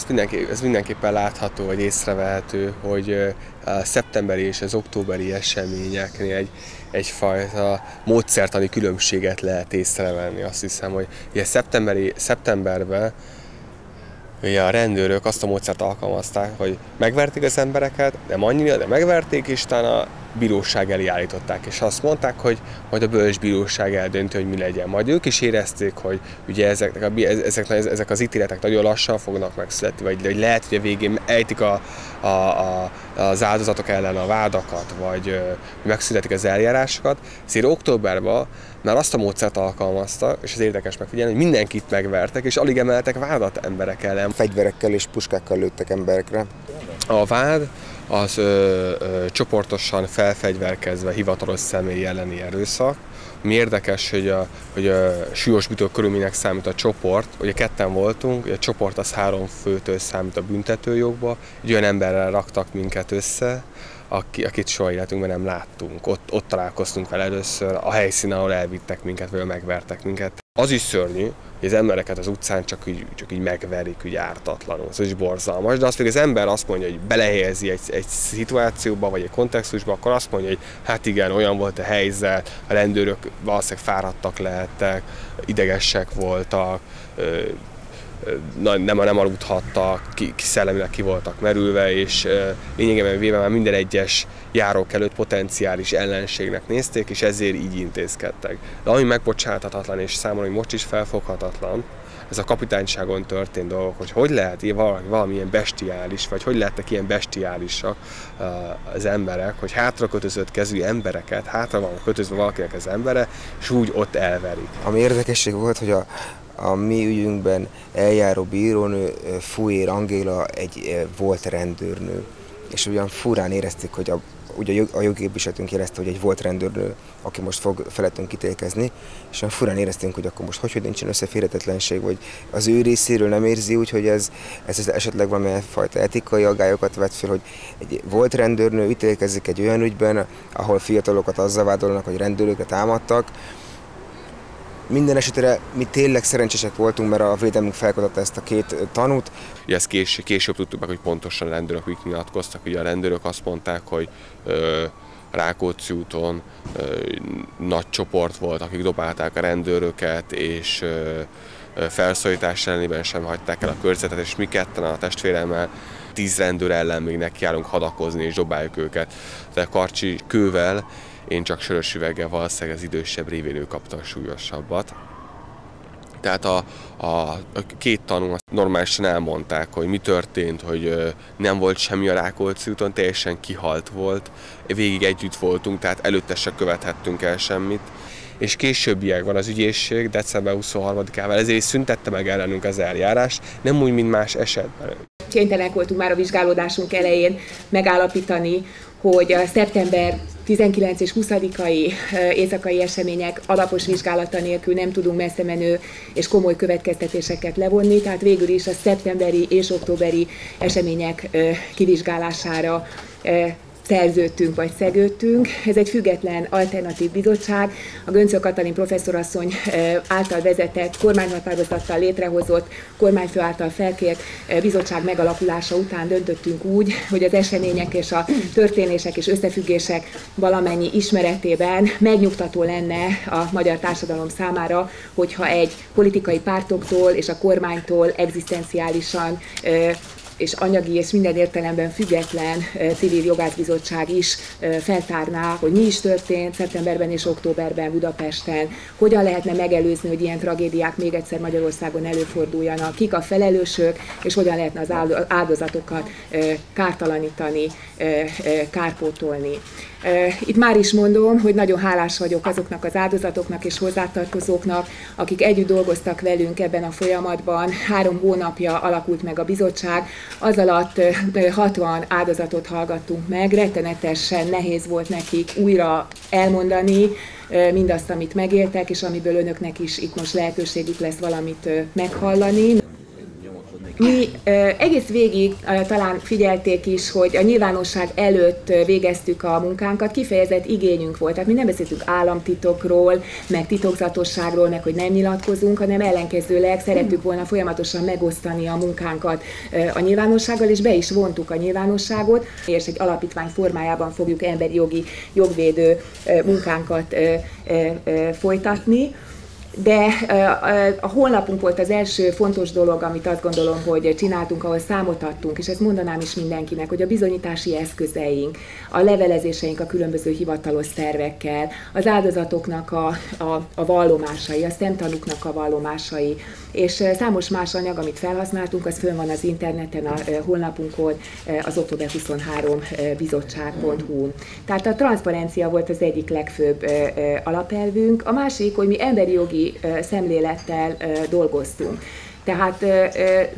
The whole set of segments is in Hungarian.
ez, mindenki, ez mindenképpen látható, vagy észrevehető, hogy a szeptemberi és az októberi eseményeknél egy, egyfajta módszertani különbséget lehet észrevenni. Azt hiszem, hogy ugye szeptemberi, szeptemberben ugye a rendőrök azt a módszert alkalmazták, hogy megverték az embereket, nem annyira, de megverték, és utána bíróság elé állították, és azt mondták, hogy majd a bölcs bíróság eldönti, hogy mi legyen. Majd ők is érezték, hogy ugye ezek, a, ezek, ezek az ítéletek nagyon lassan fognak megszületni, vagy, vagy lehet, hogy a végén ejtik a, a, a, az áldozatok ellen a vádakat, vagy megszületik az eljárásokat. Ezért októberben már azt a módszert alkalmazta, és ez érdekes megfigyelni, hogy mindenkit megvertek, és alig emeltek vádat emberek ellen. Fegyverekkel és puskákkal lőttek emberekre. A vád az ö, ö, csoportosan felfegyverkezve hivatalos személy elleni erőszak. Mi érdekes, hogy a, hogy a súlyosbító körülmények számít a csoport, ugye ketten voltunk, a csoport az három főtől számít a büntetőjogba, egy olyan emberrel raktak minket össze, akit soha életünkben nem láttunk. Ott, ott találkoztunk vele először, a helyszínen, ahol elvittek minket, vagy megvertek minket. Az is szörnyű, hogy az embereket az utcán csak így, csak így megverik, úgy ártatlanul. Ez is borzalmas, de azt hogy az ember azt mondja, hogy belehelyezi egy, egy szituációba, vagy egy kontextusba, akkor azt mondja, hogy hát igen, olyan volt a helyzet, a rendőrök valószínűleg fáradtak lehettek, idegesek voltak, nem, nem aludhattak, ki, ki szellemileg ki voltak merülve, és lényegében véve már minden egyes járók előtt potenciális ellenségnek nézték, és ezért így intézkedtek. De ami megbocsáthatatlan, és számomra most is felfoghatatlan, ez a kapitányságon történt dolgok, hogy hogy lehet valami, valamilyen bestiális, vagy hogy lehetnek ilyen bestiálisak az emberek, hogy hátra kötözött kezű embereket, hátra van kötözve valakinek az embere, és úgy ott elverik. Ami érdekesség volt, hogy a, a mi ügyünkben eljáró bírónő Fúér Angéla egy volt rendőrnő, és ugyan furán éreztük, hogy a, ugye a jogépviseletünk jelezte, hogy egy volt rendőrnő, aki most fog felettünk ítélkezni, és olyan furán éreztünk, hogy akkor most hogy, hogy nincsen összeférhetetlenség, vagy az ő részéről nem érzi úgy, hogy ez, ez esetleg valamilyen fajta etikai aggályokat vet fel, hogy egy volt rendőrnő ítélkezik egy olyan ügyben, ahol fiatalokat azzal vádolnak, hogy rendőröket támadtak, minden esetre mi tényleg szerencsések voltunk, mert a védelmünk felkutatta ezt a két tanút. Ugye ezt kés, később tudtuk meg, hogy pontosan rendőrök mik nyilatkoztak. Ugye a rendőrök azt mondták, hogy ö, Rákóczi úton ö, nagy csoport volt, akik dobálták a rendőröket, és ö, felszólítás ellenében sem hagyták el a körzetet, és mi ketten a testvéremmel tíz rendőr ellen még nekiállunk hadakozni és dobáljuk őket. De Karcsi kővel én csak sörös üveggel valószínűleg az idősebb révén ő kapta a súlyosabbat. Tehát a, a, a két tanú normálisan elmondták, hogy mi történt, hogy nem volt semmi a Rákóczi úton, teljesen kihalt volt, végig együtt voltunk, tehát előtte se követhettünk el semmit és későbbiekben az ügyészség december 23-ával ezért szüntette meg ellenünk az eljárást, nem úgy, mint más esetben. Kénytelenek voltunk már a vizsgálódásunk elején megállapítani, hogy a szeptember 19 és 20-ai éjszakai események alapos vizsgálata nélkül nem tudunk messze menő és komoly következtetéseket levonni, tehát végül is a szeptemberi és októberi események kivizsgálására szerződtünk vagy szegődtünk. Ez egy független alternatív bizottság, a Göncő Katalin professzorasszony által vezetett, kormányhatározattal létrehozott, kormányfő által felkért bizottság megalakulása után döntöttünk úgy, hogy az események és a történések és összefüggések valamennyi ismeretében megnyugtató lenne a magyar társadalom számára, hogyha egy politikai pártoktól és a kormánytól egzisztenciálisan és anyagi és minden értelemben független civil jogászbizottság is feltárná, hogy mi is történt szeptemberben és októberben Budapesten, hogyan lehetne megelőzni, hogy ilyen tragédiák még egyszer Magyarországon előforduljanak, kik a felelősök, és hogyan lehetne az áldozatokat kártalanítani, kárpótolni. Itt már is mondom, hogy nagyon hálás vagyok azoknak az áldozatoknak és hozzátartozóknak, akik együtt dolgoztak velünk ebben a folyamatban. Három hónapja alakult meg a bizottság, az alatt 60 áldozatot hallgattunk meg, rettenetesen nehéz volt nekik újra elmondani, mindazt, amit megéltek, és amiből önöknek is itt most lehetőségük lesz valamit meghallani Mi egész végig talán figyelték is, hogy a nyilvánosság előtt végeztük a munkánkat, kifejezett igényünk volt. Tehát mi nem beszéltünk államtitokról, meg titokzatosságról, meg hogy nem nyilatkozunk, hanem ellenkezőleg szerettük volna folyamatosan megosztani a munkánkat a nyilvánossággal, és be is vontuk a nyilvánosságot, és egy alapítvány formájában fogjuk emberi jogi jogvédő munkánkat folytatni de a honlapunk volt az első fontos dolog, amit azt gondolom, hogy csináltunk, ahol számot adtunk, és ezt mondanám is mindenkinek, hogy a bizonyítási eszközeink, a levelezéseink a különböző hivatalos szervekkel, az áldozatoknak a, a, a vallomásai, a szemtanúknak a vallomásai, és számos más anyag, amit felhasználtunk, az fönn van az interneten, a honlapunkon, az október 23 bizottság.hu. Tehát a transzparencia volt az egyik legfőbb alapelvünk. A másik, hogy mi emberi jogi szemlélettel dolgoztunk. Tehát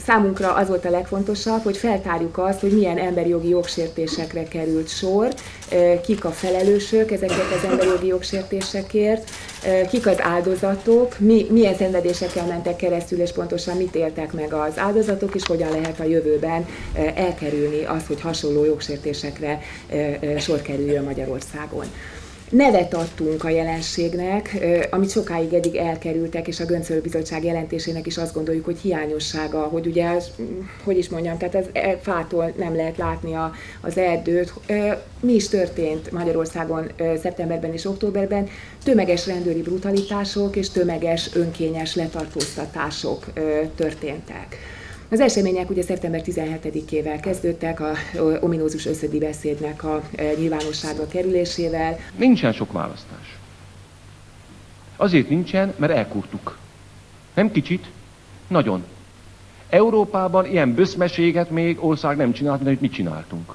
számunkra az volt a legfontosabb, hogy feltárjuk azt, hogy milyen emberi jogi jogsértésekre került sor, kik a felelősök ezeket az emberi jogi jogsértésekért, kik az áldozatok, mi, milyen szenvedésekkel mentek keresztül, és pontosan mit éltek meg az áldozatok, és hogyan lehet a jövőben elkerülni azt, hogy hasonló jogsértésekre sor kerüljön Magyarországon nevet adtunk a jelenségnek, amit sokáig eddig elkerültek, és a Göncölő Bizottság jelentésének is azt gondoljuk, hogy hiányossága, hogy ugye, hogy is mondjam, tehát az e, fától nem lehet látni a, az erdőt. Mi is történt Magyarországon szeptemberben és októberben? Tömeges rendőri brutalitások és tömeges önkényes letartóztatások történtek. Az események ugye szeptember 17-ével kezdődtek, a ominózus összödi beszédnek a nyilvánosságra kerülésével. Nincsen sok választás. Azért nincsen, mert elkurtuk. Nem kicsit, nagyon. Európában ilyen böszmeséget még ország nem csinált, mint amit mi csináltunk.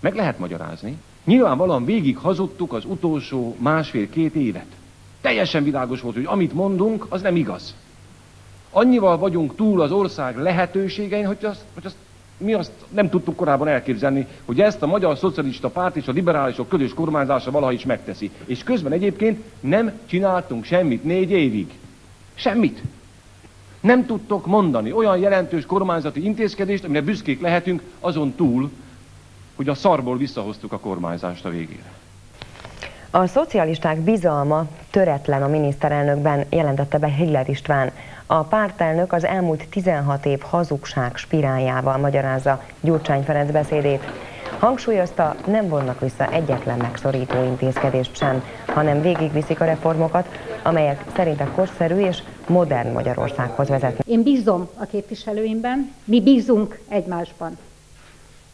Meg lehet magyarázni. Nyilvánvalóan végig hazudtuk az utolsó másfél-két évet. Teljesen világos volt, hogy amit mondunk, az nem igaz. Annyival vagyunk túl az ország lehetőségein, hogy azt, hogy azt mi azt nem tudtuk korábban elképzelni, hogy ezt a Magyar Szocialista Párt és a liberálisok közös kormányzása valaha is megteszi. És közben egyébként nem csináltunk semmit négy évig. Semmit. Nem tudtok mondani olyan jelentős kormányzati intézkedést, amire büszkék lehetünk azon túl, hogy a szarból visszahoztuk a kormányzást a végére. A szocialisták bizalma töretlen a miniszterelnökben, jelentette be Hiller István. A pártelnök az elmúlt 16 év hazugság spiráljával magyarázza Gyurcsány Ferenc beszédét. Hangsúlyozta, nem vonnak vissza egyetlen megszorító intézkedést sem, hanem végigviszik a reformokat, amelyek szerinte korszerű és modern Magyarországhoz vezetnek. Én bízom a képviselőimben, mi bízunk egymásban.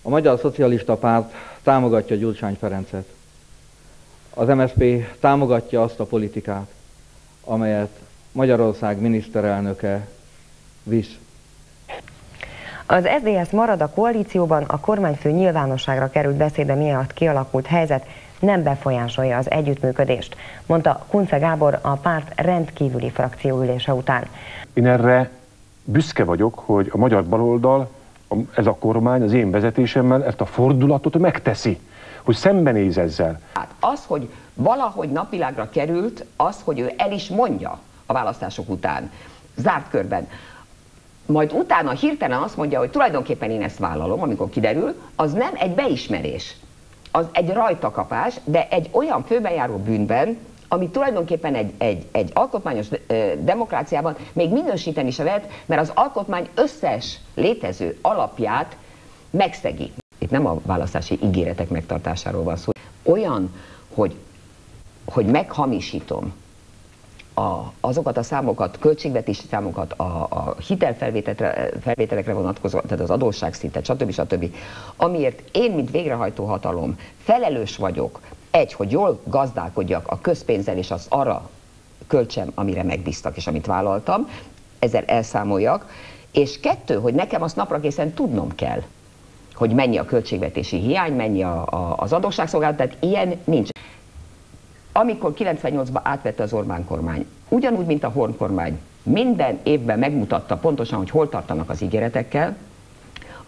A Magyar Szocialista Párt támogatja Gyurcsány Ferencet. Az MSZP támogatja azt a politikát, amelyet Magyarország miniszterelnöke visz. Az SZDSZ marad a koalícióban, a kormányfő nyilvánosságra került beszéde miatt kialakult helyzet nem befolyásolja az együttműködést, mondta Kunce Gábor a párt rendkívüli frakcióülése után. Én erre büszke vagyok, hogy a magyar baloldal, ez a kormány az én vezetésemmel ezt a fordulatot megteszi, hogy szembenéz ezzel. Hát az, hogy valahogy napvilágra került, az, hogy ő el is mondja, a választások után, zárt körben. Majd utána hirtelen azt mondja, hogy tulajdonképpen én ezt vállalom, amikor kiderül, az nem egy beismerés, az egy rajtakapás, de egy olyan főbejáró bűnben, ami tulajdonképpen egy, egy, egy alkotmányos demokráciában még minősíteni se lehet, mert az alkotmány összes létező alapját megszegi. Itt nem a választási ígéretek megtartásáról van szó. Olyan, hogy, hogy meghamisítom a, azokat a számokat, költségvetési számokat, a, a hitelfelvételekre vonatkozó, tehát az adósságszintet, stb. stb. Amiért én, mint végrehajtó hatalom felelős vagyok, egy, hogy jól gazdálkodjak a közpénzzel, és az arra költsem, amire megbíztak, és amit vállaltam, ezzel elszámoljak, és kettő, hogy nekem azt napra készen tudnom kell, hogy mennyi a költségvetési hiány, mennyi a, a, az adósságszolgálat, tehát ilyen nincs. Amikor 98-ban átvette az Orbán kormány, ugyanúgy, mint a Horn kormány, minden évben megmutatta pontosan, hogy hol tartanak az ígéretekkel,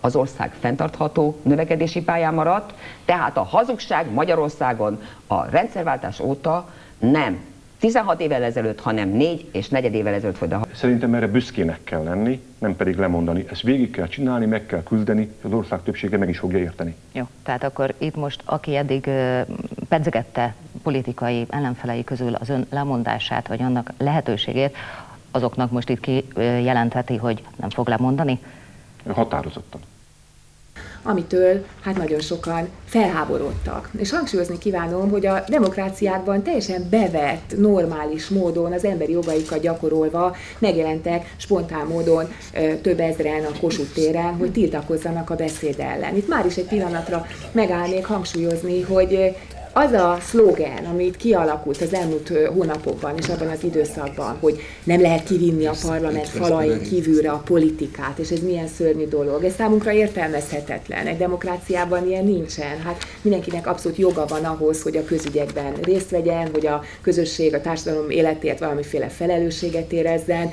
az ország fenntartható növekedési pályán maradt, tehát a hazugság Magyarországon a rendszerváltás óta nem 16 évvel ezelőtt, hanem 4 és 4 évvel ezelőtt volt a Szerintem erre büszkének kell lenni, nem pedig lemondani. Ezt végig kell csinálni, meg kell küldeni, az ország többsége meg is fogja érteni. Jó, tehát akkor itt most, aki eddig uh, pedzegette politikai ellenfelei közül az ön lemondását, vagy annak lehetőségét, azoknak most itt kijelentheti, hogy nem fog lemondani? Határozottan amitől hát nagyon sokan felháborodtak. És hangsúlyozni kívánom, hogy a demokráciákban teljesen bevett, normális módon az emberi jogaikat gyakorolva megjelentek spontán módon több ezren a Kossuth téren, hogy tiltakozzanak a beszéd ellen. Itt már is egy pillanatra megállnék hangsúlyozni, hogy az a szlogen, amit kialakult az elmúlt hónapokban és abban az időszakban, hogy nem lehet kivinni a parlament falain kívülre a politikát, és ez milyen szörnyű dolog. Ez számunkra értelmezhetetlen. Egy demokráciában ilyen nincsen. Hát mindenkinek abszolút joga van ahhoz, hogy a közügyekben részt vegyen, hogy a közösség, a társadalom életért valamiféle felelősséget érezzen.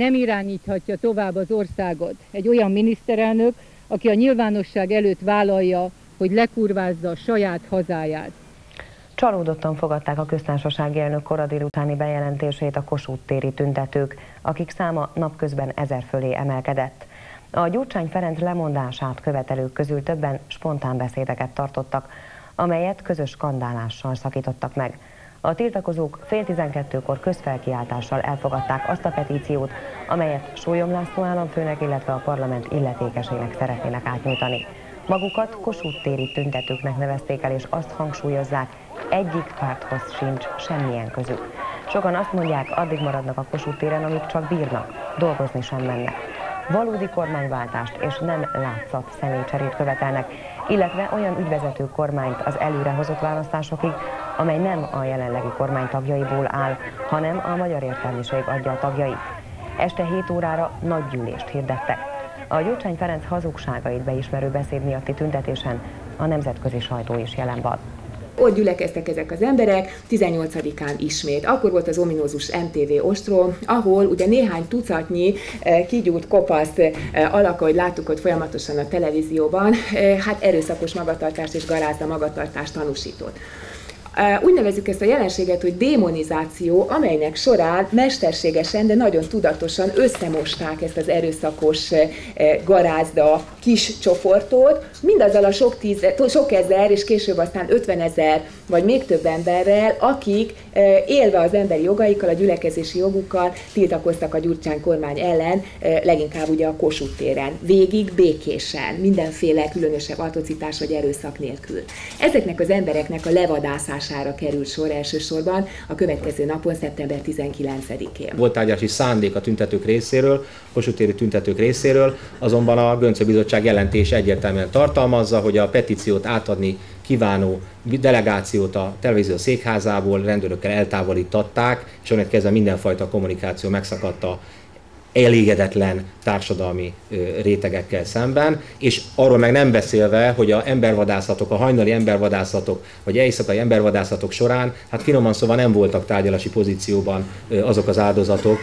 Nem irányíthatja tovább az országot egy olyan miniszterelnök, aki a nyilvánosság előtt vállalja, hogy lekurvázza a saját hazáját. Csalódottan fogadták a köztársasági elnök kora délutáni bejelentését a Kossuth téri tüntetők, akik száma napközben ezer fölé emelkedett. A Gyurcsány Ferenc lemondását követelők közül többen spontán beszédeket tartottak, amelyet közös skandálással szakítottak meg. A tiltakozók fél tizenkettőkor közfelkiáltással elfogadták azt a petíciót, amelyet Sólyom László államfőnek, illetve a parlament illetékesének szeretnének átnyújtani. Magukat Kossuth téri tüntetőknek nevezték el, és azt hangsúlyozzák, egyik párthoz sincs semmilyen közük. Sokan azt mondják, addig maradnak a Kossuth téren, amíg csak bírnak, dolgozni sem mennek. Valódi kormányváltást és nem látszat személycserét követelnek, illetve olyan ügyvezető kormányt az előrehozott választásokig, amely nem a jelenlegi kormány tagjaiból áll, hanem a magyar értelmiség adja a tagjait. Este 7 órára nagy gyűlést hirdettek. A Gyurcsány Ferenc hazugságait beismerő beszéd miatti tüntetésen a nemzetközi sajtó is jelen van. Ott gyülekeztek ezek az emberek, 18-án ismét. Akkor volt az ominózus MTV ostrom, ahol ugye néhány tucatnyi eh, kigyúrt kopaszt eh, alak, ahogy láttuk ott folyamatosan a televízióban, eh, hát erőszakos magatartást és garázda magatartást tanúsított. Úgy nevezzük ezt a jelenséget, hogy démonizáció, amelynek során mesterségesen, de nagyon tudatosan összemosták ezt az erőszakos garázda kis csoportot, mindazzal a sok, tíz, sok ezer, és később aztán 50 ezer, vagy még több emberrel, akik élve az emberi jogaikkal, a gyülekezési jogukkal tiltakoztak a Gyurcsány kormány ellen, leginkább ugye a Kossuth téren. Végig békésen, mindenféle különösebb atrocitás vagy erőszak nélkül. Ezeknek az embereknek a levadászására került sor elsősorban a következő napon, szeptember 19-én. Volt tárgyási szándék a tüntetők részéről, Kossuth téri tüntetők részéről, azonban a Göncö Bizottság jelentés egyértelműen tartalmazza, hogy a petíciót átadni kívánó delegációt a televízió székházából rendőrökkel eltávolítatták, és onnan kezdve mindenfajta kommunikáció megszakadta elégedetlen társadalmi rétegekkel szemben, és arról meg nem beszélve, hogy a embervadászatok, a hajnali embervadászatok, vagy éjszakai embervadászatok során, hát finoman szóval nem voltak tárgyalási pozícióban azok az áldozatok,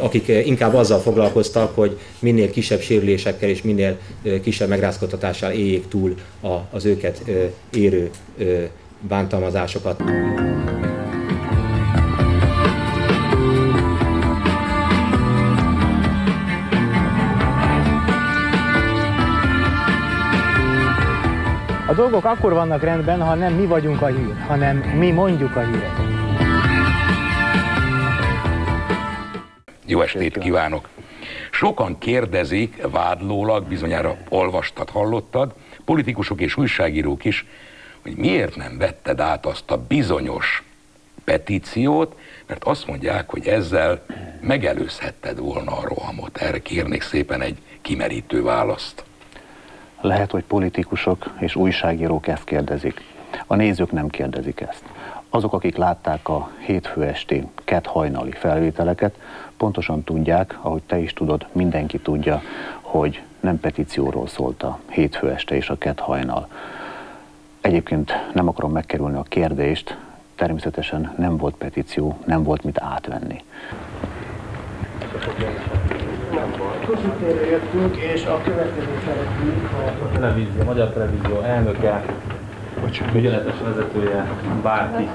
akik inkább azzal foglalkoztak, hogy minél kisebb sérülésekkel és minél kisebb megrázkodtatással éljék túl az őket érő bántalmazásokat. A dolgok akkor vannak rendben, ha nem mi vagyunk a hír, hanem mi mondjuk a híret. Jó estét kívánok! Sokan kérdezik, vádlólag, bizonyára olvastad, hallottad, politikusok és újságírók is, hogy miért nem vetted át azt a bizonyos petíciót, mert azt mondják, hogy ezzel megelőzhetted volna a rohamot. Erre kérnék szépen egy kimerítő választ. Lehet, hogy politikusok és újságírók ezt kérdezik. A nézők nem kérdezik ezt. Azok, akik látták a hétfő esti kett hajnali felvételeket, pontosan tudják, ahogy te is tudod, mindenki tudja, hogy nem petícióról szólt a hétfő este és a kett hajnal. Egyébként nem akarom megkerülni a kérdést, természetesen nem volt petíció, nem volt mit átvenni. Kossuth jöttünk, és a következő szeretnénk, A televízió, Magyar Televízió elnöke, ügyeletes vezetője, bárki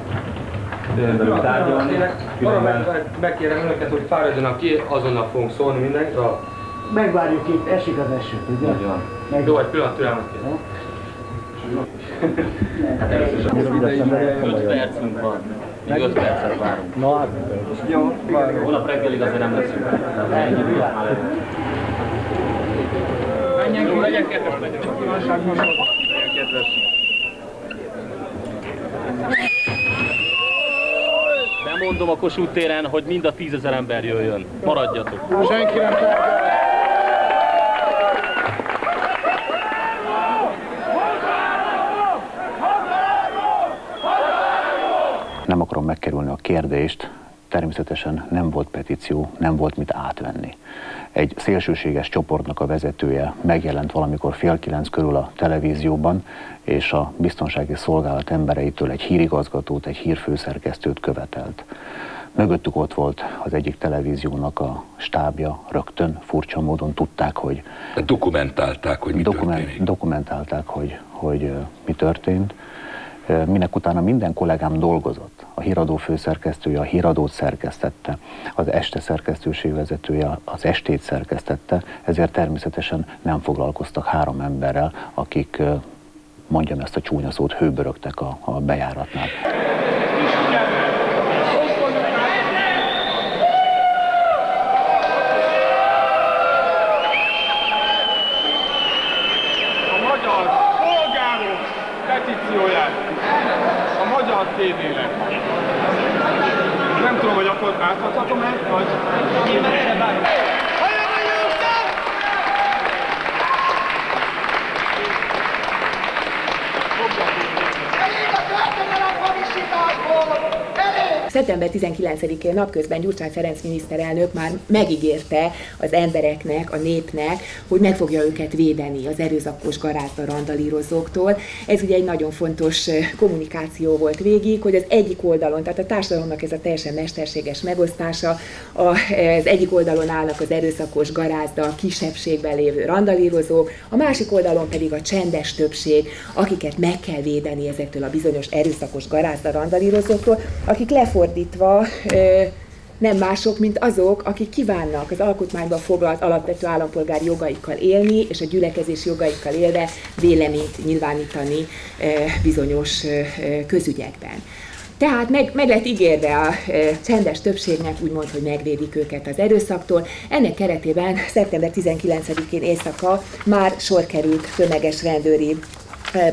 belül tárgyalni. Különben Megkérem önöket, hogy fáradjanak ki, azonnal fogunk szólni mindenki. A... Megvárjuk itt, esik az eső, ugye? Van. Jó, egy pillanat türelmet kérem. Hát először is az 5 percünk van. Még 5 percet várunk. Na, hát. Jó, várunk. Holnap reggelig azért nem leszünk. Tehát ennyi időt már lehet. Menjen ki, legyen kedves, legyen kedves. Bemondom a Kossuth téren, hogy mind a tízezer ember jöjjön. Maradjatok. Senki nem Nem akarom megkerülni a kérdést, természetesen nem volt petíció, nem volt mit átvenni. Egy szélsőséges csoportnak a vezetője megjelent valamikor fél kilenc körül a televízióban, és a biztonsági szolgálat embereitől egy hírigazgatót, egy hírfőszerkesztőt követelt. Mögöttük ott volt az egyik televíziónak a stábja, rögtön furcsa módon tudták, hogy Dokumentálták, hogy mi Dokument, dokumentálták, hogy, hogy mi történt. Minek utána minden kollégám dolgozott. A híradó főszerkesztője a híradót szerkesztette, az este szerkesztőség vezetője az estét szerkesztette, ezért természetesen nem foglalkoztak három emberrel, akik, mondjam ezt a csúnya szót, hőbörögtek a, a bejáratnál. A magyar polgárok petícióját a magyar tévének. Nem tudom, hogy akkor átadhatom-e, vagy... Szeptember 19-én napközben Gyurcsány Ferenc miniszterelnök már megígérte az embereknek, a népnek, hogy meg fogja őket védeni az erőszakos garázda randalírozóktól. Ez ugye egy nagyon fontos kommunikáció volt végig, hogy az egyik oldalon, tehát a társadalomnak ez a teljesen mesterséges megosztása, az egyik oldalon állnak az erőszakos garázda, kisebbségben lévő randalírozók, a másik oldalon pedig a csendes többség, akiket meg kell védeni ezektől a bizonyos erőszakos garázda randalírozóktól, akik lefordítva nem mások, mint azok, akik kívánnak az alkotmányban foglalt alapvető állampolgári jogaikkal élni, és a gyülekezés jogaikkal élve véleményt nyilvánítani bizonyos közügyekben. Tehát meg, meg lett ígérve a e, csendes többségnek, úgymond, hogy megvédik őket az erőszaktól. Ennek keretében szeptember 19-én éjszaka már sor került tömeges rendőri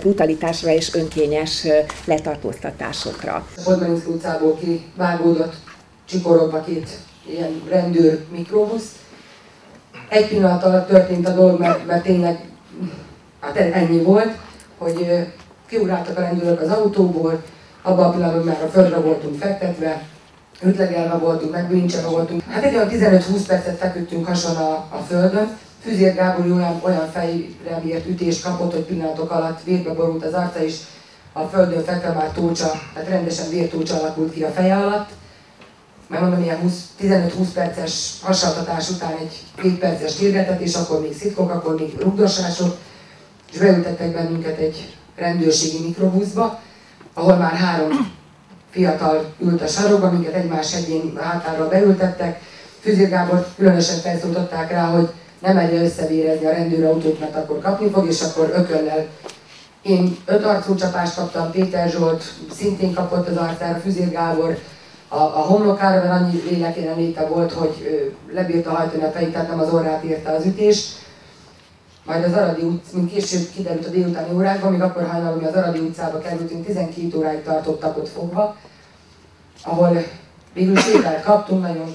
brutalitásra és önkényes e, letartóztatásokra. Podmarinszki utcából kivágódott csikorogva két ilyen rendőr mikrobusz. Egy pillanat alatt történt a dolog, mert, mert tényleg hát ennyi volt, hogy kiugráltak a rendőrök az autóból, abban a pillanatban már a földre voltunk fektetve, ütlegelve voltunk, megbilincselve voltunk. Hát egy olyan 15-20 percet feküdtünk hason a, a földön. Füzér Gábor olyan, olyan fejre mért ütést kapott, hogy pillanatok alatt vérbe borult az arca, és a földön fekve már tócsa, tehát rendesen vértócsa alakult ki a feje alatt. Megmondom, ilyen 20 15-20 perces hasonlatás után egy 2 perces és akkor még szitkok, akkor még rugdosások, és beültettek bennünket egy rendőrségi mikrobuszba, ahol már három fiatal ült a sarokba, minket egymás egyén hátára beültettek. Füzér Gábor különösen felszólították rá, hogy ne merje összevérezni a rendőrautót, mert akkor kapni fog, és akkor ököllel. Én öt arcú csapást kaptam, Péter Zsolt szintén kapott az arcára, Füzér Gábor a, a homlokára, mert annyi lélek léte volt, hogy ö, lebírta hajtani a fejét, tehát nem az orrát érte az ütés. Majd az Aradi utc, mint később kiderült a délutáni órákban, még akkor hajnalban mi az Aradi utcába kerültünk, 12 óráig tartottak ott fogva. ahol végül sétát kaptunk, nagyon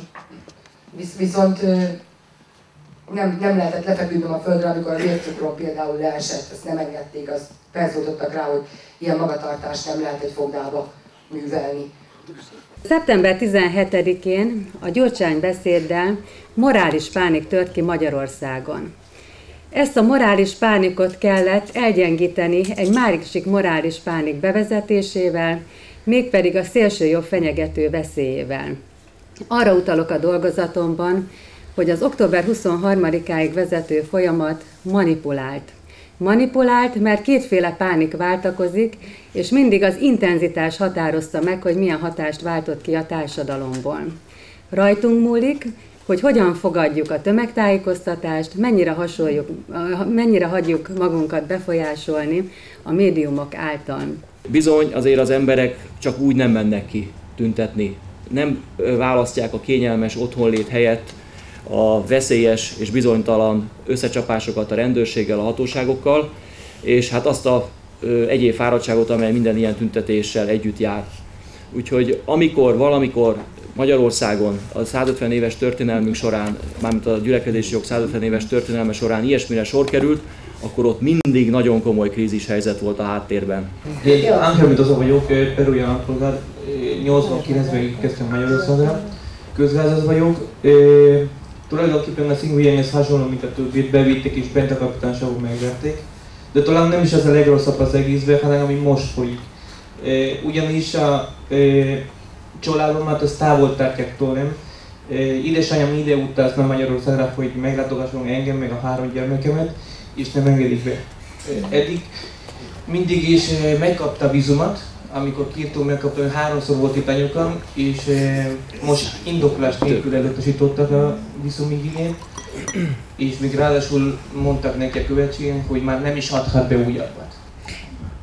visz, viszont nem, nem lehetett lefeküdnöm a földre, amikor a vércukrom például leesett, ezt nem engedték, azt felszólítottak rá, hogy ilyen magatartást nem lehet egy fogdába művelni. Szeptember 17-én a Gyurcsány beszéddel morális pánik tört ki Magyarországon. Ezt a morális pánikot kellett elgyengíteni egy másik morális pánik bevezetésével, mégpedig a szélső jobb fenyegető veszélyével. Arra utalok a dolgozatomban, hogy az október 23-áig vezető folyamat manipulált. Manipulált, mert kétféle pánik váltakozik, és mindig az intenzitás határozta meg, hogy milyen hatást váltott ki a társadalomból. Rajtunk múlik, hogy hogyan fogadjuk a tömegtájékoztatást, mennyire, hasonljuk, mennyire hagyjuk magunkat befolyásolni a médiumok által. Bizony azért az emberek csak úgy nem mennek ki tüntetni. Nem választják a kényelmes otthonlét helyett a veszélyes és bizonytalan összecsapásokat a rendőrséggel, a hatóságokkal, és hát azt a egyéb fáradtságot, amely minden ilyen tüntetéssel együtt jár. Úgyhogy amikor, valamikor Magyarországon a 150 éves történelmünk során, mármint a gyülekezési jog 150 éves történelme során ilyesmire sor került, akkor ott mindig nagyon komoly krízis helyzet volt a háttérben. Én Ángel Mendoza vagyok, perui állampolgár, 89-ben kezdtem Magyarországra, közgázaz vagyok. E, tulajdonképpen a szingújjámhez hasonló, mint a többit bevitték és bent a kapitánságok megverték. De talán nem is az a legrosszabb az egészben, hanem ami most folyik. E, ugyanis a e, családomat azt távolták tőlem. Édesanyám ide utazna Magyarországra, hogy meglátogasson engem, meg a három gyermekemet, és nem engedik be. Eddig mindig is megkapta vízumot, amikor két megkapta, hogy háromszor volt itt anyukám, és most indoklás nélkül elutasítottak a vízumigényét, és még ráadásul mondtak neki a követségén, hogy már nem is adhat be újabbat.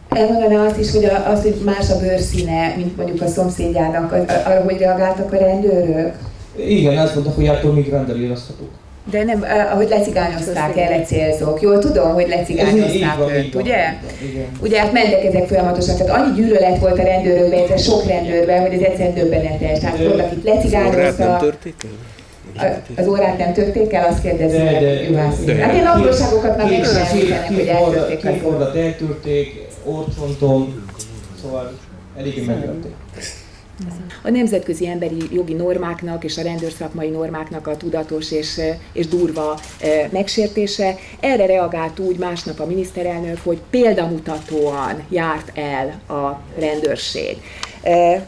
Elmondaná azt is, hogy az, hogy más a bőrszíne, mint mondjuk a szomszédjának, arra hogy reagáltak a rendőrök? Igen, azt mondta, hogy attól még rendelírozhatók. De nem, ahogy lecigányozták el egy célzók. Jól tudom, hogy lecigányozták őt, ugye? Igen. Ugye hát mentek ezek folyamatosan, tehát annyi gyűlölet volt a rendőrökben, illetve sok rendőrben, hogy ez egyszerűen döbbenetes. Tehát volt, akit lecigányoztak. Az órát nem törték el, azt kérdezi de, de, Juhász. Hát én apróságokat meg is sem hogy eltörték az órát. eltörték, orcsontom, szóval eléggé megjötték. A nemzetközi emberi jogi normáknak és a rendőrszakmai normáknak a tudatos és, és durva megsértése. Erre reagált úgy másnap a miniszterelnök, hogy példamutatóan járt el a rendőrség.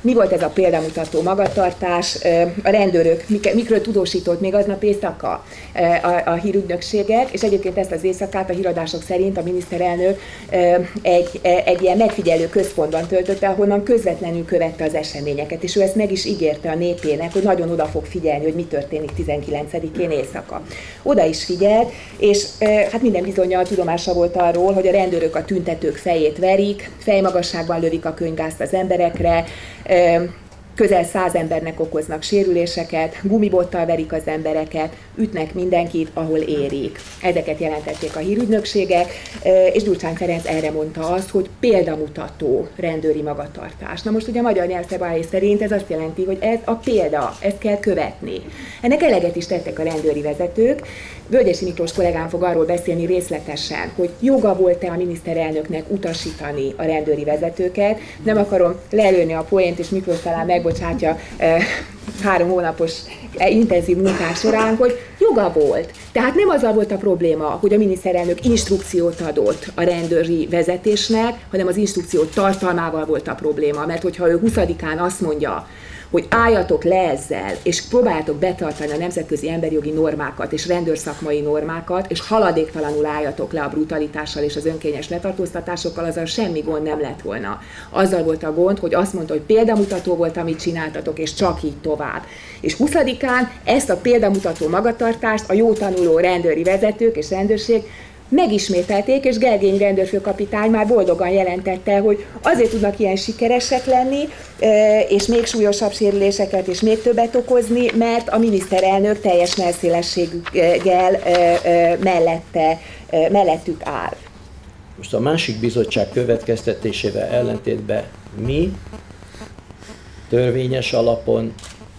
Mi volt ez a példamutató magatartás? A rendőrök mikről tudósított még aznap éjszaka a, a hírügynökségek, és egyébként ezt az éjszakát a híradások szerint a miniszterelnök egy, egy ilyen megfigyelő központban töltötte, ahonnan közvetlenül követte az eseményeket, és ő ezt meg is ígérte a népének, hogy nagyon oda fog figyelni, hogy mi történik 19-én éjszaka. Oda is figyelt, és hát minden bizonyal tudomása volt arról, hogy a rendőrök a tüntetők fejét verik, fejmagasságban lövik a könyvgázt az emberekre, közel száz embernek okoznak sérüléseket, gumibottal verik az embereket, ütnek mindenkit, ahol érik. Ezeket jelentették a hírügynökségek, és Gyurcsány Ferenc erre mondta azt, hogy példamutató rendőri magatartás. Na most ugye a magyar nyelvszabály szerint ez azt jelenti, hogy ez a példa, ezt kell követni. Ennek eleget is tettek a rendőri vezetők, Völgyesi Miklós kollégám fog arról beszélni részletesen, hogy joga volt-e a miniszterelnöknek utasítani a rendőri vezetőket. Nem akarom lelőni a poént, és Miklós talán megbocsátja három hónapos eh, intenzív munkás során, hogy joga volt. Tehát nem azzal volt a probléma, hogy a miniszterelnök instrukciót adott a rendőri vezetésnek, hanem az instrukció tartalmával volt a probléma. Mert hogyha ő 20-án azt mondja, hogy álljatok le ezzel, és próbáljátok betartani a nemzetközi emberjogi normákat és rendőrszakmai normákat, és haladéktalanul álljatok le a brutalitással és az önkényes letartóztatásokkal, azzal semmi gond nem lett volna. Azzal volt a gond, hogy azt mondta, hogy példamutató volt, amit csináltatok, és csak így tovább. És 20-án ezt a példamutató magatartást a jó tanuló rendőri vezetők és rendőrség megismételték, és Gergény rendőrfőkapitány már boldogan jelentette, hogy azért tudnak ilyen sikeresek lenni, és még súlyosabb sérüléseket és még többet okozni, mert a miniszterelnök teljes melszélességgel mellette, mellettük áll. Most a másik bizottság következtetésével ellentétben mi törvényes alapon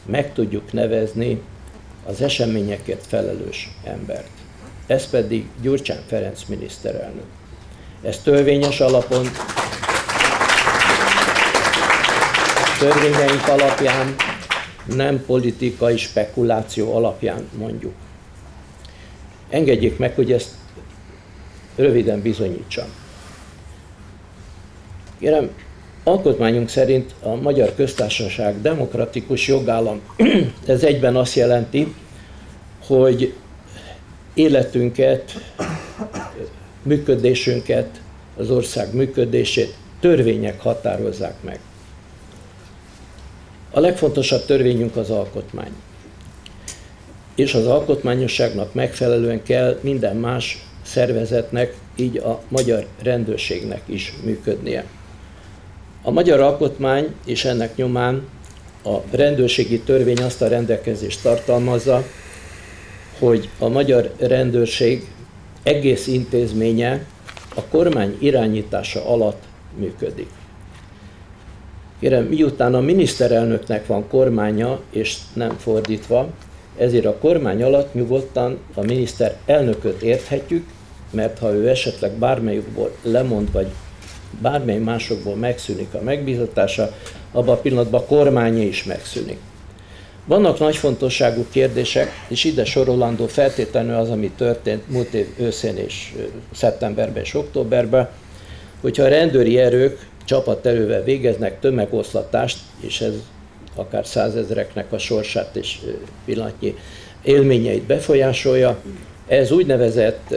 meg tudjuk nevezni az eseményekért felelős embert. Ez pedig Gyurcsán Ferenc miniszterelnök. Ez törvényes alapon, törvényeink alapján, nem politikai spekuláció alapján mondjuk. Engedjék meg, hogy ezt röviden bizonyítsam. Kérem, alkotmányunk szerint a Magyar Köztársaság demokratikus jogállam. Ez egyben azt jelenti, hogy életünket, működésünket, az ország működését törvények határozzák meg. A legfontosabb törvényünk az alkotmány. És az alkotmányosságnak megfelelően kell minden más szervezetnek, így a magyar rendőrségnek is működnie. A magyar alkotmány és ennek nyomán a rendőrségi törvény azt a rendelkezést tartalmazza, hogy a magyar rendőrség egész intézménye a kormány irányítása alatt működik. Kérem, miután a miniszterelnöknek van kormánya, és nem fordítva, ezért a kormány alatt nyugodtan a miniszter elnököt érthetjük, mert ha ő esetleg bármelyikból lemond, vagy bármely másokból megszűnik a megbízatása, abban a pillanatban a kormánya is megszűnik. Vannak nagy fontosságú kérdések, és ide sorolandó feltétlenül az, ami történt múlt év őszén és szeptemberben és októberben, hogyha a rendőri erők csapaterővel végeznek tömegoszlatást, és ez akár százezereknek a sorsát és pillanatnyi élményeit befolyásolja, ez úgynevezett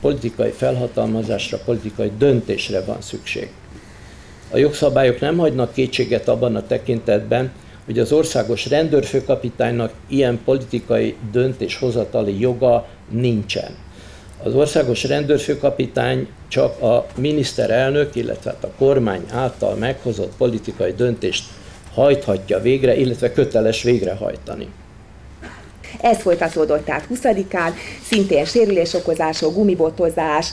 politikai felhatalmazásra, politikai döntésre van szükség. A jogszabályok nem hagynak kétséget abban a tekintetben, hogy az országos rendőrfőkapitánynak ilyen politikai döntéshozatali joga nincsen. Az országos rendőrfőkapitány csak a miniszterelnök, illetve hát a kormány által meghozott politikai döntést hajthatja végre, illetve köteles végrehajtani. Ez folytatódott át 20-án, szintén sérülésokozások, gumibotozás,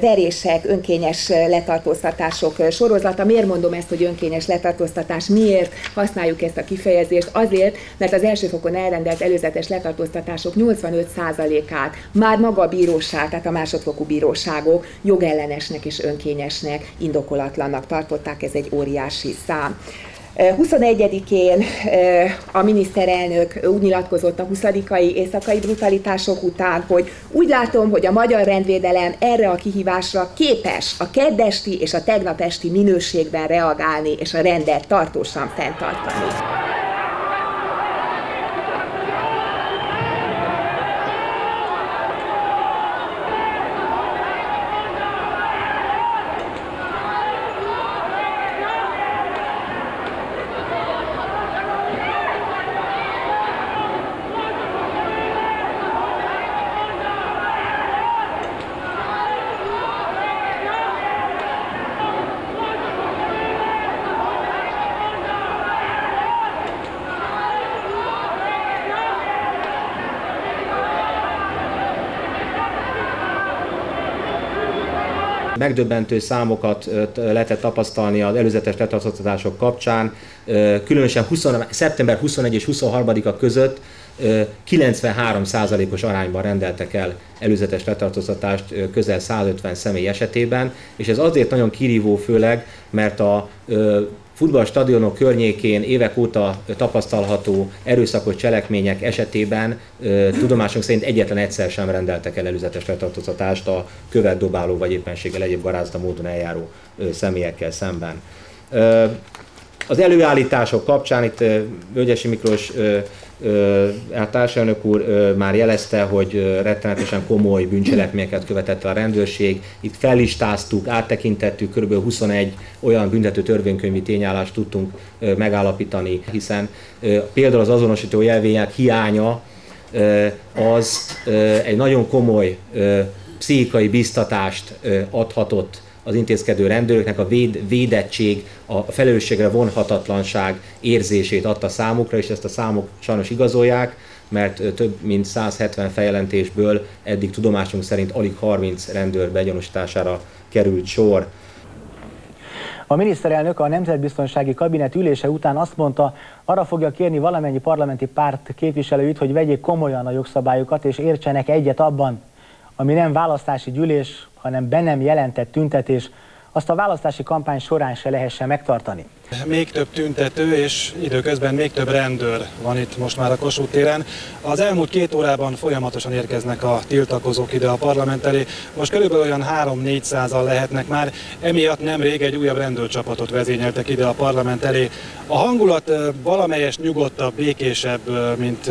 verések, önkényes letartóztatások sorozata. Miért mondom ezt, hogy önkényes letartóztatás? Miért használjuk ezt a kifejezést? Azért, mert az elsőfokon elrendelt előzetes letartóztatások 85%-át már maga a bíróság, tehát a másodfokú bíróságok jogellenesnek és önkényesnek, indokolatlannak tartották, ez egy óriási szám. 21-én a miniszterelnök úgy nyilatkozott a 20 éjszakai brutalitások után, hogy úgy látom, hogy a magyar rendvédelem erre a kihívásra képes a keddesti és a tegnapesti minőségben reagálni és a rendet tartósan fenntartani. Megdöbbentő számokat lehetett tapasztalni az előzetes letartóztatások kapcsán, különösen 20, szeptember 21 és 23-a között 93%-os arányban rendeltek el előzetes letartóztatást közel 150 személy esetében, és ez azért nagyon kirívó főleg, mert a futballstadionok környékén évek óta tapasztalható erőszakos cselekmények esetében tudomásunk szerint egyetlen egyszer sem rendeltek el előzetes letartóztatást a követ dobáló vagy éppenséggel egyéb garázda módon eljáró személyekkel szemben. Az előállítások kapcsán itt Völgyesi Miklós a társadalmok úr már jelezte, hogy rettenetesen komoly bűncselekményeket követett a rendőrség. Itt fellistáztuk, áttekintettük, kb. 21 olyan büntető törvénykönyvi tényállást tudtunk megállapítani, hiszen például az azonosító jelvények hiánya az egy nagyon komoly pszichikai biztatást adhatott az intézkedő rendőröknek a véd, védettség, a felelősségre vonhatatlanság érzését adta számukra, és ezt a számok sajnos igazolják, mert több mint 170 feljelentésből eddig tudomásunk szerint alig 30 rendőr begyanúsítására került sor. A miniszterelnök a Nemzetbiztonsági Kabinet ülése után azt mondta, arra fogja kérni valamennyi parlamenti párt képviselőit, hogy vegyék komolyan a jogszabályokat és értsenek egyet abban, ami nem választási gyűlés, hanem be nem jelentett tüntetés, azt a választási kampány során se lehessen megtartani. Még több tüntető és időközben még több rendőr van itt most már a Kossuth téren. Az elmúlt két órában folyamatosan érkeznek a tiltakozók ide a parlament elé. Most körülbelül olyan 3-400-al lehetnek már. Emiatt nemrég egy újabb rendőrcsapatot vezényeltek ide a parlament elé. A hangulat valamelyes nyugodtabb, békésebb, mint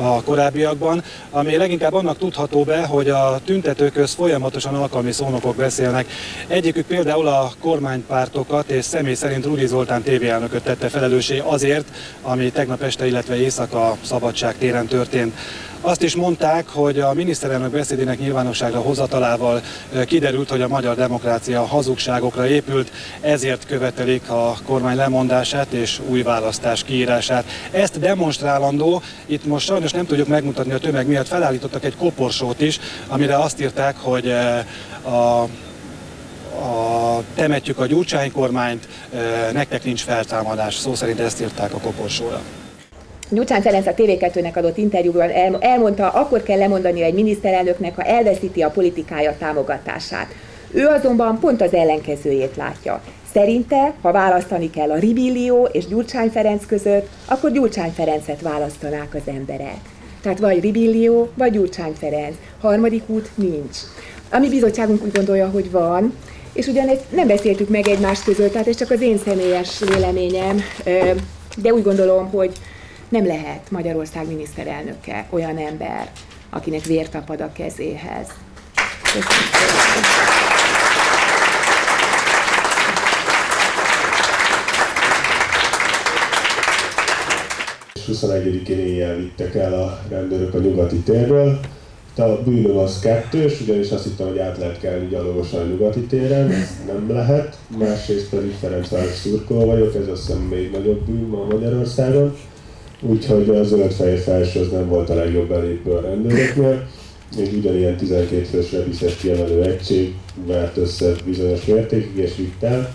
a korábbiakban, ami leginkább annak tudható be, hogy a tüntetők köz folyamatosan alkalmi szónokok beszélnek. Egyikük például a kormánypártokat és személy szerint Rudi Zoltán tévéelnököt tette felelőssé azért, ami tegnap este, illetve éjszaka Szabadság téren történt. Azt is mondták, hogy a miniszterelnök beszédének nyilvánosságra hozatalával kiderült, hogy a magyar demokrácia hazugságokra épült, ezért követelik a kormány lemondását és új választás kiírását. Ezt demonstrálandó, itt most sajnos nem tudjuk megmutatni a tömeg miatt, felállítottak egy koporsót is, amire azt írták, hogy a a, temetjük a Gyurcsány kormányt, nektek nincs feltámadás. Szó szerint ezt írták a koporsóra. Gyurcsány Ferenc a TV2-nek adott interjúban elmondta, akkor kell lemondani egy miniszterelnöknek, ha elveszíti a politikája támogatását. Ő azonban pont az ellenkezőjét látja. Szerinte, ha választani kell a Ribillió és Gyurcsány Ferenc között, akkor Gyurcsány Ferencet választanák az emberek. Tehát vagy Ribillió, vagy Gyurcsány Ferenc. Harmadik út nincs. A mi bizottságunk úgy gondolja, hogy van, és ugyanezt nem beszéltük meg egymás között, tehát ez csak az én személyes véleményem, de úgy gondolom, hogy nem lehet Magyarország miniszterelnöke olyan ember, akinek vér tapad a kezéhez. Köszönöm. 21-én éjjel vittek el a rendőrök a nyugati térről, a bűnöm az kettős, ugyanis azt hittem, hogy át lehet kelni gyalogosan a nyugati téren, ez nem lehet. Másrészt pedig Ferencváros szurkol vagyok, ez azt hiszem még nagyobb bűn ma Magyarországon. Úgyhogy a zöld-fehér felső az nem volt a legjobb belépő a rendőröknél. Még ugyanilyen 12 fős rebizes kiemelő egység vert össze bizonyos mértékig és vitt el.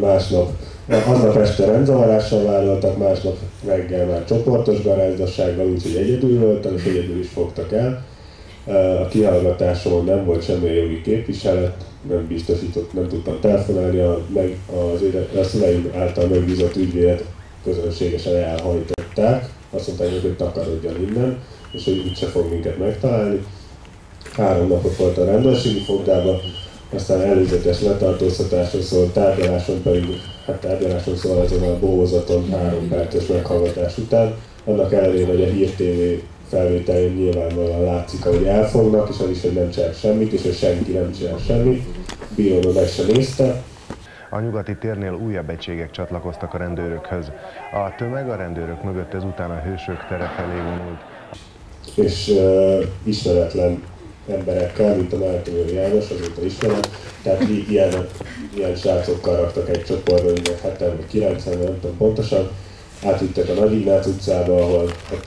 Másnap Aznap este rendzavarással vádoltak, másnap reggel már csoportos garázdasággal, úgyhogy egyedül voltam, és egyedül is fogtak el. A kihallgatásomon nem volt semmi jogi képviselet, nem biztosított, nem tudtam telefonálni, a, meg, az, a szüleim által megbízott ügyvédet közönségesen elhajtották. Azt mondták, hogy takarodjon innen, és hogy úgyse fog minket megtalálni. Három napot volt a rendőrségi fogdában, aztán előzetes letartóztatásról szól, tárgyaláson pedig, hát tárgyaláson szól azon a bózaton három perces meghallgatás után. Annak ellenére, hogy a Hír TV felvételén nyilvánvalóan látszik, hogy elfognak, és az is, hogy nem csinál semmit, és hogy senki nem csinál semmit. Bírónő meg se nézte. A nyugati térnél újabb egységek csatlakoztak a rendőrökhöz. A tömeg a rendőrök mögött ezután a hősök tere felé vonult. És uh, ismeretlen emberekkel, mint a Mártonőri János, azóta ismerem, tehát ilyen, ilyen srácokkal raktak egy csoportba, mindjárt heten vagy kilencen, nem tudom pontosan, átvittek a Nagy Ignác utcába, ahol hát,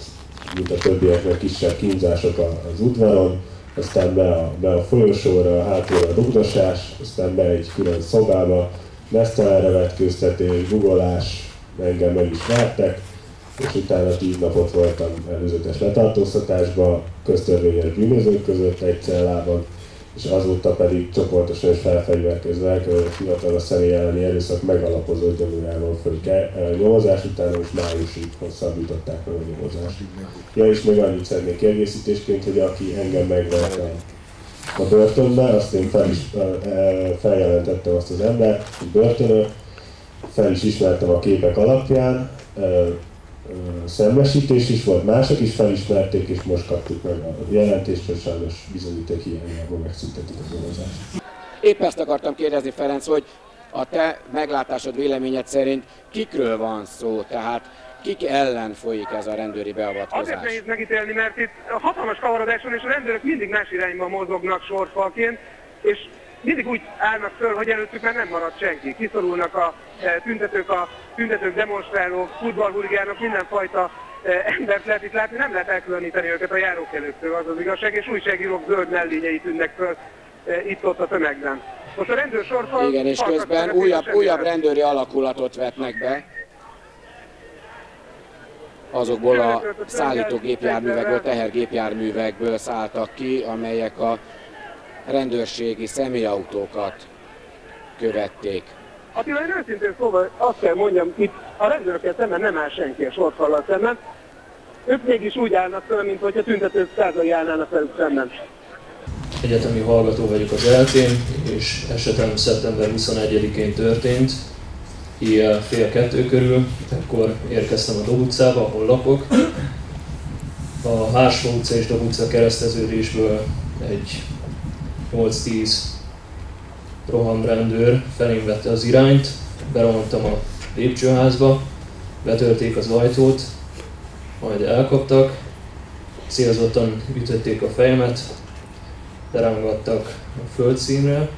mint a többieknek kisebb kínzások az udvaron, aztán be a, be a folyosóra, hátulra a rugdosás, aztán be egy külön szobába, mesztelenre vetkőztetés, guggolás, engem meg is vertek, és utána tíz napot voltam előzetes letartóztatásban, köztörvényes bűnözők között egy cellában, és azóta pedig csoportosan és felfegyverkezve elkövetett hivatalos személy elleni erőszak megalapozott gyanújával föl nyomozás utána, és májusig hosszabbították meg a nyomozást. Ja, és még annyit szeretnék kiegészítésként, hogy aki engem megvert a, a börtönbe, azt én fel is, feljelentettem azt az embert, hogy börtönök, fel is ismertem a képek alapján, szembesítés is volt, mások is felismerték, és most kaptuk meg a jelentést, hogy sajnos bizonyíték hiányából megszüntetik a dolgozást. Épp ezt akartam kérdezni, Ferenc, hogy a te meglátásod, véleményed szerint kikről van szó, tehát kik ellen folyik ez a rendőri beavatkozás? Azért nehéz megítélni, mert itt hatalmas kavarodás van, és a rendőrök mindig más irányba mozognak sorfalként, és mindig úgy állnak föl, hogy előttük már nem marad senki. Kiszorulnak a e, tüntetők, a tüntetők, demonstrálók, futballhurigánok, mindenfajta e, embert lehet itt látni, nem lehet elkülöníteni őket a járókelőktől, az az igazság, és újságírók zöld mellényei tűnnek föl e, itt-ott a tömegben. Most a rendőr sorfal... Igen, és közben újabb, újabb rendőri alakulatot vetnek be. Azokból a szállítógépjárművekből, tehergépjárművekből szálltak ki, amelyek a rendőrségi személyautókat követték. Attila, én őszintén szóval azt kell mondjam, itt a rendőrökkel szemben nem áll senki a sorfallal szemben. Ők mégis úgy állnak fel, mint hogyha tüntetők százai állnának velük szemben. Egyetemi hallgató vagyok az eltén, és esetem szeptember 21-én történt, éjjel fél kettő körül, akkor érkeztem a Dob utcába, ahol lakok. A Hársfa utca és Dob utca kereszteződésből egy 8-10 rohamrendőr felém vette az irányt, berohantam a lépcsőházba, betörték az ajtót, majd elkaptak, célzottan ütötték a fejemet, lerángattak a földszínre,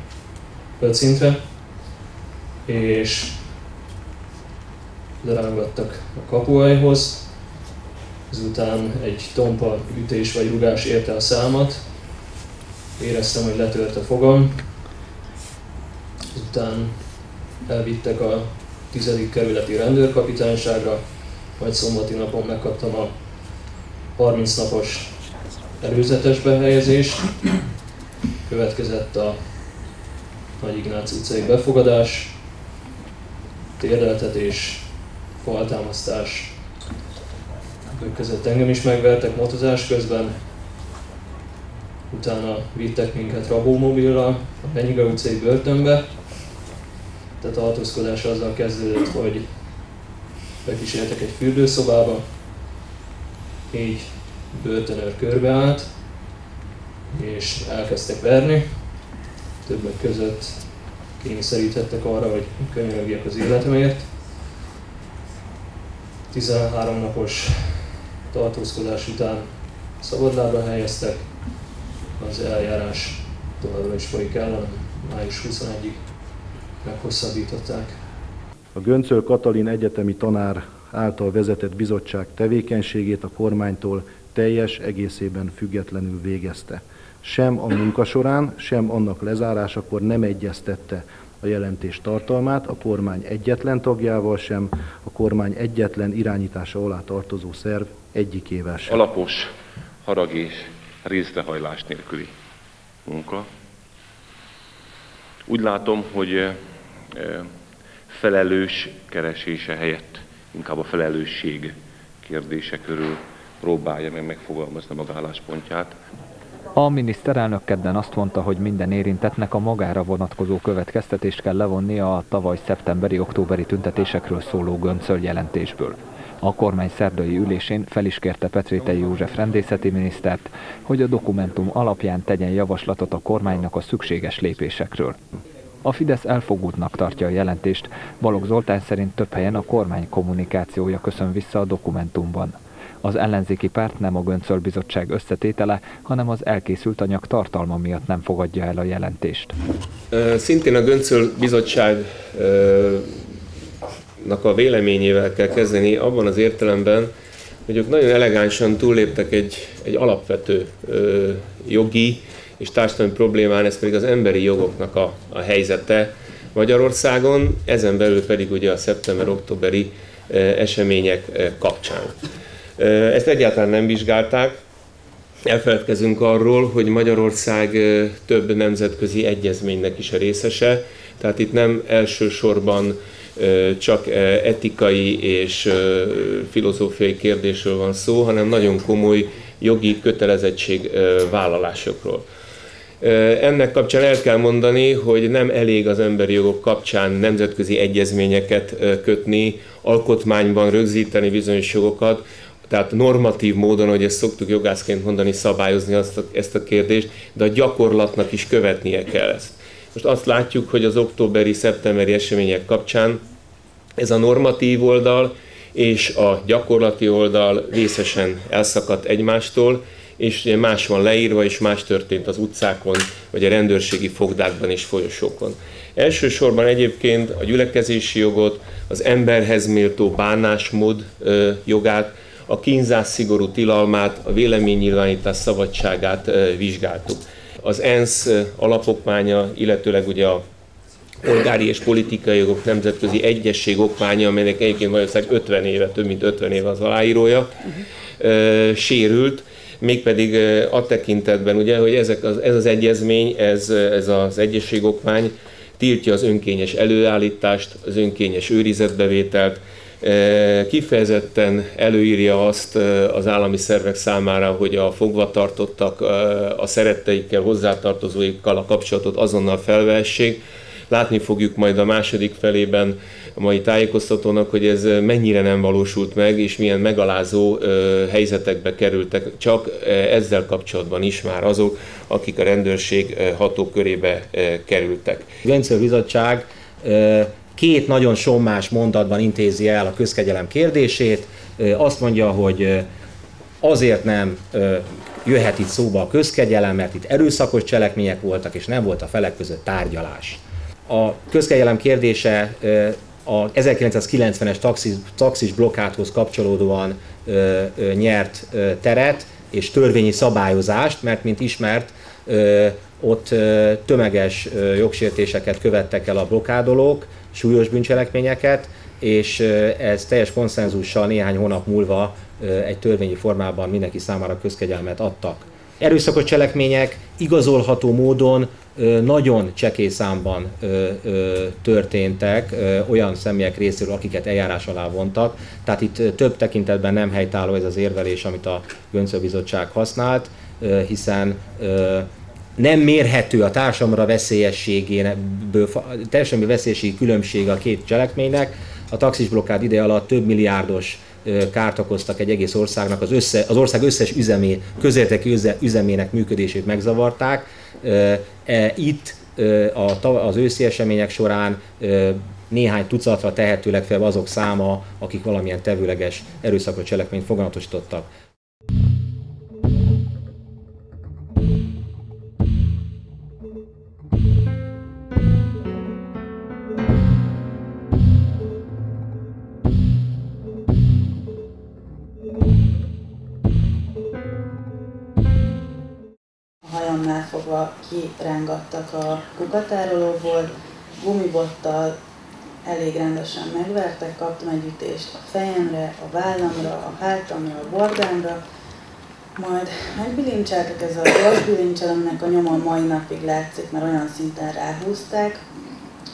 földszintre, és lerángattak a kapuajhoz, ezután egy tompa ütés vagy rugás érte a számat, éreztem, hogy letört a fogam, ezután elvittek a 10. kerületi rendőrkapitányságra, majd szombati napon megkaptam a 30 napos előzetes behelyezést, következett a Nagy Ignác utcai befogadás, térdeltetés, faltámasztás, között engem is megvertek motozás közben, utána vittek minket rabómobillal a Benyiga utcai börtönbe, tehát a tartózkodás azzal kezdődött, hogy bekísértek egy fürdőszobába, így börtönőr körbeállt, és elkezdtek verni. Többek között kényszerítettek arra, hogy könyörögjek az életemért. 13 napos tartózkodás után szabadlábra helyeztek, az eljárás továbbra is folyik ellen, május 21-ig meghosszabbították. A Göncöl Katalin egyetemi tanár által vezetett bizottság tevékenységét a kormánytól teljes egészében függetlenül végezte. Sem a munka során, sem annak lezárásakor nem egyeztette a jelentés tartalmát a kormány egyetlen tagjával sem, a kormány egyetlen irányítása alá tartozó szerv egyikével sem. Alapos, harag és részrehajlás nélküli munka. Úgy látom, hogy felelős keresése helyett inkább a felelősség kérdése körül próbálja meg megfogalmazni maga álláspontját. A miniszterelnök kedden azt mondta, hogy minden érintetnek a magára vonatkozó következtetést kell levonni a tavaly szeptemberi-októberi tüntetésekről szóló göncöl jelentésből. A kormány szerdai ülésén fel is kérte Petrétei József rendészeti minisztert, hogy a dokumentum alapján tegyen javaslatot a kormánynak a szükséges lépésekről. A Fidesz elfogultnak tartja a jelentést, Balogh Zoltán szerint több helyen a kormány kommunikációja köszön vissza a dokumentumban. Az ellenzéki párt nem a Göncöl bizottság összetétele, hanem az elkészült anyag tartalma miatt nem fogadja el a jelentést. Szintén a Göncöl bizottság a véleményével kell kezdeni abban az értelemben, hogy ők nagyon elegánsan túlléptek egy, egy alapvető ö, jogi és társadalmi problémán, ez pedig az emberi jogoknak a, a helyzete Magyarországon, ezen belül pedig ugye a szeptember-októberi események kapcsán. Ezt egyáltalán nem vizsgálták, elfeledkezünk arról, hogy Magyarország több nemzetközi egyezménynek is a részese, tehát itt nem elsősorban csak etikai és filozófiai kérdésről van szó, hanem nagyon komoly jogi kötelezettség vállalásokról. Ennek kapcsán el kell mondani, hogy nem elég az emberi jogok kapcsán nemzetközi egyezményeket kötni, alkotmányban rögzíteni bizonyos jogokat, tehát normatív módon, hogy ezt szoktuk jogászként mondani, szabályozni azt a, ezt a kérdést, de a gyakorlatnak is követnie kell ezt. Most azt látjuk, hogy az októberi, szeptemberi események kapcsán ez a normatív oldal és a gyakorlati oldal vészesen elszakadt egymástól, és más van leírva, és más történt az utcákon, vagy a rendőrségi fogdákban és folyosókon. Elsősorban egyébként a gyülekezési jogot, az emberhez méltó bánásmód jogát, a kínzás szigorú tilalmát, a véleménynyilvánítás szabadságát vizsgáltuk. Az ENSZ alapokmánya, illetőleg ugye a polgári és politikai jogok nemzetközi egyesség okmánya, amelynek egyébként Magyarország 50 éve, több mint 50 éve az aláírója, sérült, mégpedig a tekintetben, ugye, hogy ezek az, ez az egyezmény, ez, ez az egyességokmány tiltja az önkényes előállítást, az önkényes őrizetbevételt, kifejezetten előírja azt az állami szervek számára, hogy a fogvatartottak a szeretteikkel, hozzátartozóikkal a kapcsolatot azonnal felvessék. Látni fogjuk majd a második felében a mai tájékoztatónak, hogy ez mennyire nem valósult meg, és milyen megalázó helyzetekbe kerültek csak ezzel kapcsolatban is már azok, akik a rendőrség hatókörébe kerültek. A Bizottság két nagyon sommás mondatban intézi el a közkegyelem kérdését. Azt mondja, hogy azért nem jöhet itt szóba a közkegyelem, mert itt erőszakos cselekmények voltak, és nem volt a felek között tárgyalás. A közkegyelem kérdése a 1990-es taxis, taxis blokkádhoz kapcsolódóan ö, ö, nyert ö, teret és törvényi szabályozást, mert mint ismert, ö, ott ö, tömeges ö, jogsértéseket követtek el a blokkádolók, súlyos bűncselekményeket, és ez teljes konszenzussal néhány hónap múlva egy törvényi formában mindenki számára közkegyelmet adtak. Erőszakos cselekmények igazolható módon nagyon csekély számban történtek olyan személyek részéről, akiket eljárás alá vontak. Tehát itt több tekintetben nem helytálló ez az érvelés, amit a Göncö Bizottság használt, hiszen nem mérhető a társadalomra veszélyességéből, társadalmi veszélyességi különbség a két cselekménynek. A taxisblokkád ide alatt több milliárdos kárt okoztak egy egész országnak, az, össze, az ország összes üzemé, közértekű üzemének működését megzavarták. E, itt az őszi események során néhány tucatra tehetőleg fel azok száma, akik valamilyen tevőleges erőszakos cselekményt foganatosítottak. Kirángattak a kukatárolóból, gumibottal elég rendesen megvertek, kaptam egy ütést a fejemre, a vállamra, a hátamra, a bordámra, majd megbilincseltek ez a gyors bilincsel, aminek a nyoma mai napig látszik, mert olyan szinten ráhúzták.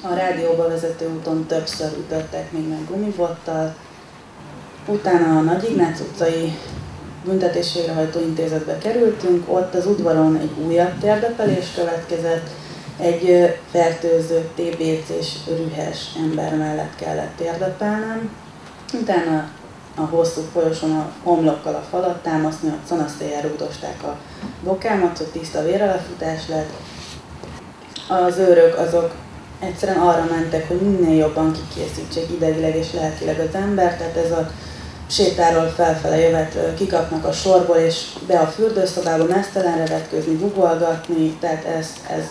A rádióba vezető úton többször ütöttek még meg gumibottal. Utána a Nagy Ignác utcai büntetés végrehajtó intézetbe kerültünk, ott az udvaron egy újabb térdepelés következett, egy fertőző TBC-s rühes ember mellett kellett térdepelnem. Utána a hosszú folyosón a homlokkal a falat támaszni, a szanaszéjjel rúgdosták a bokámat, hogy tiszta vérelefutás lett. Az őrök azok egyszerűen arra mentek, hogy minél jobban kikészítsék idegileg és lelkileg az ember, tehát ez a sétáról felfele jövet kikapnak a sorból, és be a fürdőszobába mesztelenre vetkőzni, bugolgatni, tehát ez, ez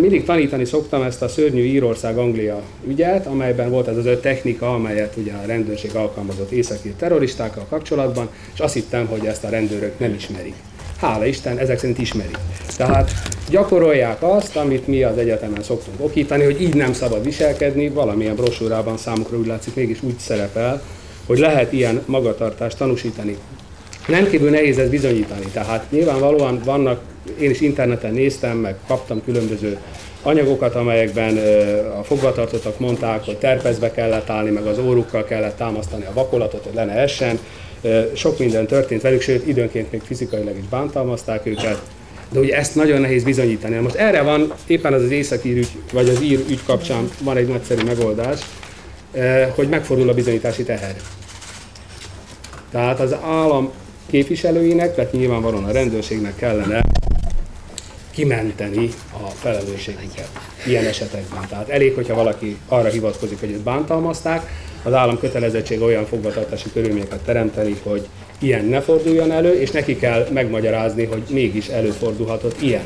mindig tanítani szoktam ezt a szörnyű Írország-Anglia ügyet, amelyben volt ez az öt technika, amelyet ugye a rendőrség alkalmazott északi terroristákkal kapcsolatban, és azt hittem, hogy ezt a rendőrök nem ismerik. Hála Isten, ezek szerint ismerik. Tehát gyakorolják azt, amit mi az egyetemen szoktunk okítani, hogy így nem szabad viselkedni, valamilyen brosúrában számukra úgy látszik mégis úgy szerepel, hogy lehet ilyen magatartást tanúsítani. Rendkívül nehéz ez bizonyítani, tehát nyilvánvalóan vannak, én is interneten néztem, meg kaptam különböző anyagokat, amelyekben a fogvatartottak mondták, hogy terpezbe kellett állni, meg az órukkal kellett támasztani a vakolatot, hogy le ne essen. Sok minden történt velük, sőt időnként még fizikailag is bántalmazták őket. De ugye ezt nagyon nehéz bizonyítani. Most erre van éppen az az északír ügy, vagy az ír ügy kapcsán van egy nagyszerű megoldás, hogy megfordul a bizonyítási teher. Tehát az állam képviselőinek, tehát nyilvánvalóan a rendőrségnek kellene kimenteni a felelősségüket ilyen esetekben. Tehát elég, hogyha valaki arra hivatkozik, hogy őt bántalmazták, az állam kötelezettség olyan fogvatartási körülményeket teremteni, hogy ilyen ne forduljon elő, és neki kell megmagyarázni, hogy mégis előfordulhatott ilyen.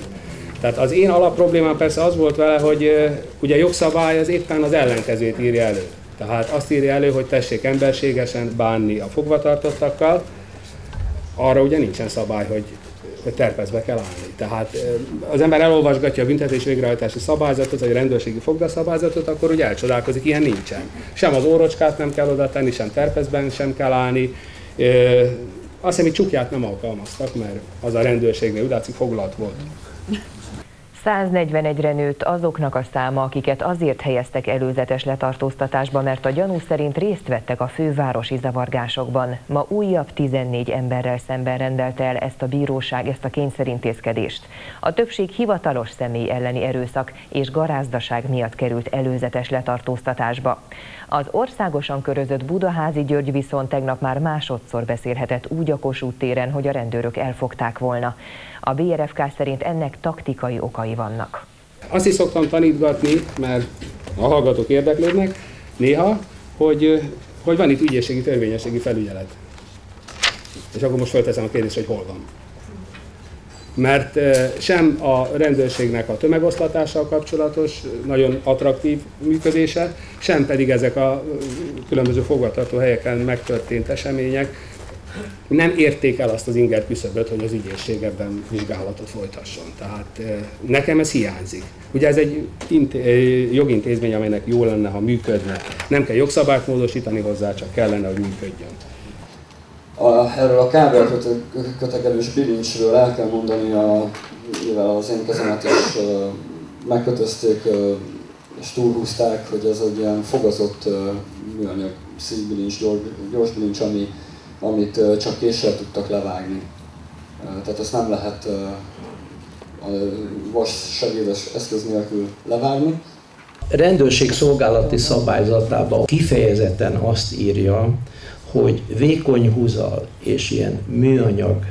Tehát az én alapproblémám persze az volt vele, hogy eh, ugye jogszabály az éppen az ellenkezőt írja elő. Tehát azt írja elő, hogy tessék emberségesen bánni a fogvatartottakkal, arra ugye nincsen szabály, hogy terpezbe kell állni. Tehát az ember elolvasgatja a büntetés végrehajtási szabályzatot, vagy a rendőrségi fogdaszabályzatot, akkor úgy elcsodálkozik, ilyen nincsen. Sem az órocskát nem kell oda tenni, sem terpezben sem kell állni. Azt hiszem, hogy csukját nem alkalmaztak, mert az a rendőrségnél úgy látszik foglalt volt. 141-re nőtt azoknak a száma, akiket azért helyeztek előzetes letartóztatásba, mert a gyanú szerint részt vettek a fővárosi zavargásokban. Ma újabb 14 emberrel szemben rendelte el ezt a bíróság, ezt a kényszerintézkedést. A többség hivatalos személy elleni erőszak és garázdaság miatt került előzetes letartóztatásba. Az országosan körözött Budaházi György viszont tegnap már másodszor beszélhetett úgy a Kossuth téren, hogy a rendőrök elfogták volna. A BRFK szerint ennek taktikai okai vannak. Azt is szoktam tanítgatni, mert a hallgatók érdeklődnek néha, hogy, hogy van itt ügyészségi törvényességi felügyelet. És akkor most felteszem a kérdést, hogy hol van. Mert sem a rendőrségnek a tömegoszlatással kapcsolatos, nagyon attraktív működése, sem pedig ezek a különböző fogvatartó helyeken megtörtént események nem érték el azt az inger küszöböt, hogy az ügyészség ebben vizsgálatot folytasson. Tehát eh, nekem ez hiányzik. Ugye ez egy eh, jogintézmény, amelynek jó lenne, ha működne. Nem kell jogszabályt módosítani hozzá, csak kellene, hogy működjön. A, erről a kábel kötegelős bilincsről el kell mondani, a, mivel az én kezemet is megkötözték és túlhúzták, hogy ez egy ilyen fogazott műanyag szívbilincs, gyors bilincs, ami amit csak késsel tudtak levágni. Tehát ezt nem lehet a vas segédes eszköz nélkül levágni. Rendőrség szolgálati szabályzatában kifejezetten azt írja, hogy vékony húzal és ilyen műanyag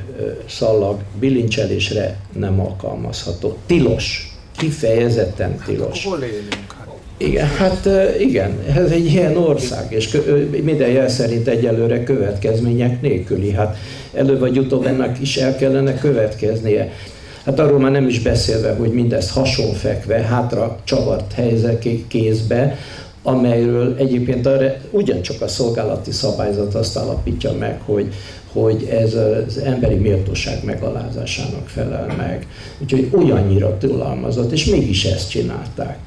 szallag bilincselésre nem alkalmazható. Tilos, kifejezetten tilos. Hol élünk? Igen, hát igen, ez egy ilyen ország, és minden jel szerint egyelőre következmények nélküli. Hát elő vagy utóbb ennek is el kellene következnie. Hát arról már nem is beszélve, hogy mindezt hasonfekve, hátra csavart helyzet kézbe, amelyről egyébként arra ugyancsak a szolgálati szabályzat azt állapítja meg, hogy, hogy ez az emberi méltóság megalázásának felel meg. Úgyhogy olyannyira túlalmazott, és mégis ezt csinálták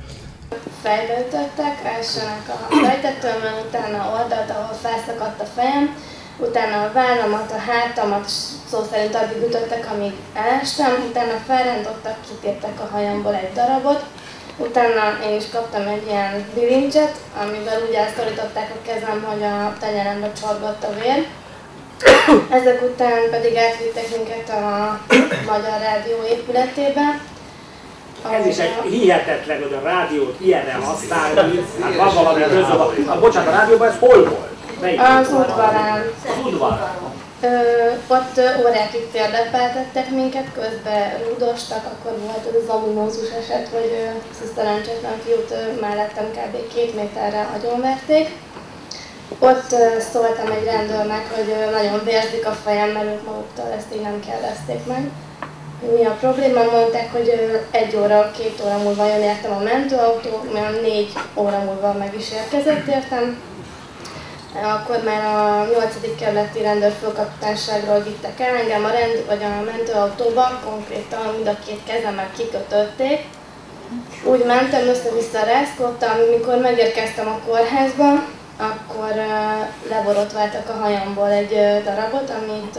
fejbe ütöttek, elsőnek a fejtetőmön, utána oldalt, ahol felszakadt a fejem, utána a vállamat, a hátamat szó szerint addig ütöttek, amíg elestem, utána felrántottak, kitéptek a hajamból egy darabot, utána én is kaptam egy ilyen bilincset, amivel úgy elszorították a kezem, hogy a tenyerembe csorgott a vér. Ezek után pedig átvittek minket a Magyar Rádió épületébe, ez is egy hihetetlen, hogy a rádiót ilyenre használni, hát van valami közül. Hát, bocsánat, a rádióban ez hol volt? Melyik az udvarán. Az udvarán. ott órákig térdepeltettek minket, közben rúdostak, akkor volt az ominózus eset, hogy ezt a szerencsétlen fiút mellettem kb. két méterre agyonverték. Ott szóltam egy rendőrnek, hogy nagyon vérzik a fejem, mert ők maguktól ezt így nem kérdezték meg mi a probléma, mondták, hogy egy óra, két óra múlva jön értem a mentőautó, mert négy óra múlva meg is érkezett értem. Akkor már a 8. kerületi rendőrfőkapitányságról vittek el engem a rend, vagy a mentőautóba, konkrétan mind a két kezemet kikötötték. Úgy mentem, össze-vissza rázkodtam, mikor megérkeztem a kórházba, akkor leborotváltak a hajamból egy darabot, amit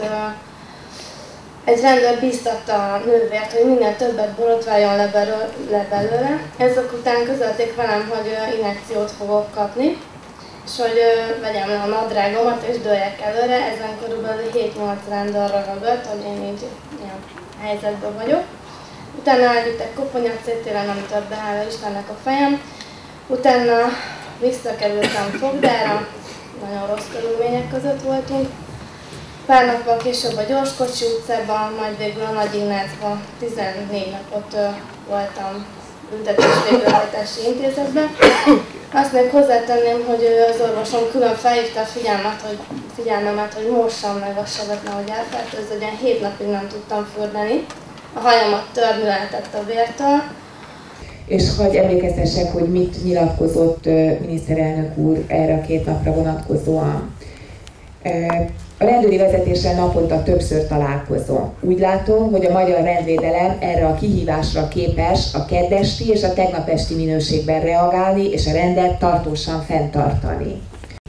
egy rendőr bíztatta a nővért, hogy minél többet borotváljon le, le belőle. Ezek után közölték velem, hogy injekciót fogok kapni, és hogy vegyem le a nadrágomat és dőljek előre. Ezen körülbelül 7-8 rendőr ragott, hogy én így ilyen helyzetben vagyok. Utána elvittek koponyacétéren, ami többe áll Istennek a fejem. Utána visszakerültem fogdára, nagyon rossz körülmények között voltunk. Pár nappal később a Gyorskocsi utcában, majd végül a Nagy Ignácban 14 napot voltam büntetés végrehajtási intézetben. Azt még hozzátenném, hogy az orvosom külön felhívta a figyelmet, hogy, figyelmemet, hogy mossam meg a sebet, nehogy elfertőződjen. Hét napig nem tudtam fürdeni. A hajamat törni lehetett a vértől. És hogy emlékeztessek, hogy mit nyilatkozott miniszterelnök úr erre a két napra vonatkozóan. A rendőri vezetéssel naponta többször találkozom. Úgy látom, hogy a magyar rendvédelem erre a kihívásra képes a keddesti és a tegnapesti minőségben reagálni és a rendet tartósan fenntartani.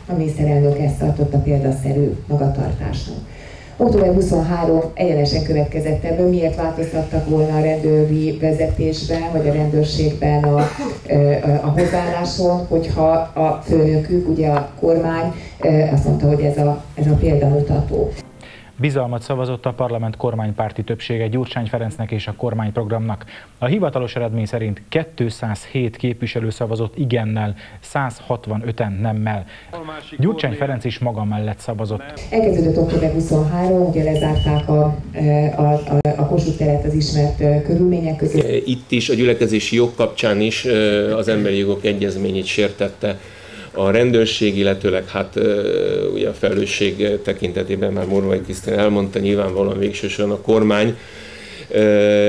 A miniszterelnök ezt tartotta példaszerű magatartásnak. Október 23 egyenesen következett ebből, miért változtattak volna a rendőri vezetésben, vagy a rendőrségben a, a hozzáálláson, hogyha a főnökük, ugye a kormány azt mondta, hogy ez a, ez a példamutató. Bizalmat szavazott a parlament kormánypárti többsége Gyurcsány Ferencnek és a kormányprogramnak. A hivatalos eredmény szerint 207 képviselő szavazott igennel, 165-en nemmel. Gyurcsány Ferenc is maga mellett szavazott. Elkezdődött október 23, ugye lezárták a, a, a, a Kossuth teret az ismert körülmények között. Itt is a gyülekezési jog kapcsán is az emberi jogok egyezményét sértette a rendőrség, illetőleg hát ugye a felelősség tekintetében már Morvai Krisztina elmondta, nyilvánvalóan végsősorban a kormány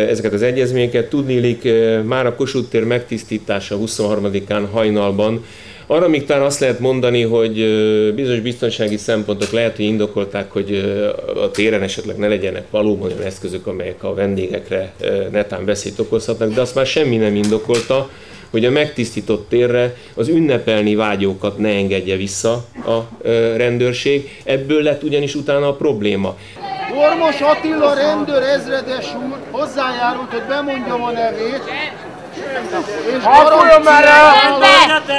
ezeket az egyezményeket. Tudnélik, már a Kossuth tér megtisztítása 23-án hajnalban arra még talán azt lehet mondani, hogy bizonyos biztonsági szempontok lehet, hogy indokolták, hogy a téren esetleg ne legyenek valóban olyan eszközök, amelyek a vendégekre netán veszélyt okozhatnak, de azt már semmi nem indokolta hogy a megtisztított térre az ünnepelni vágyókat ne engedje vissza a rendőrség. Ebből lett ugyanis utána a probléma. Ormos Attila rendőr ezredes úr hozzájárult, hogy bemondjam a nevét, és garanciát,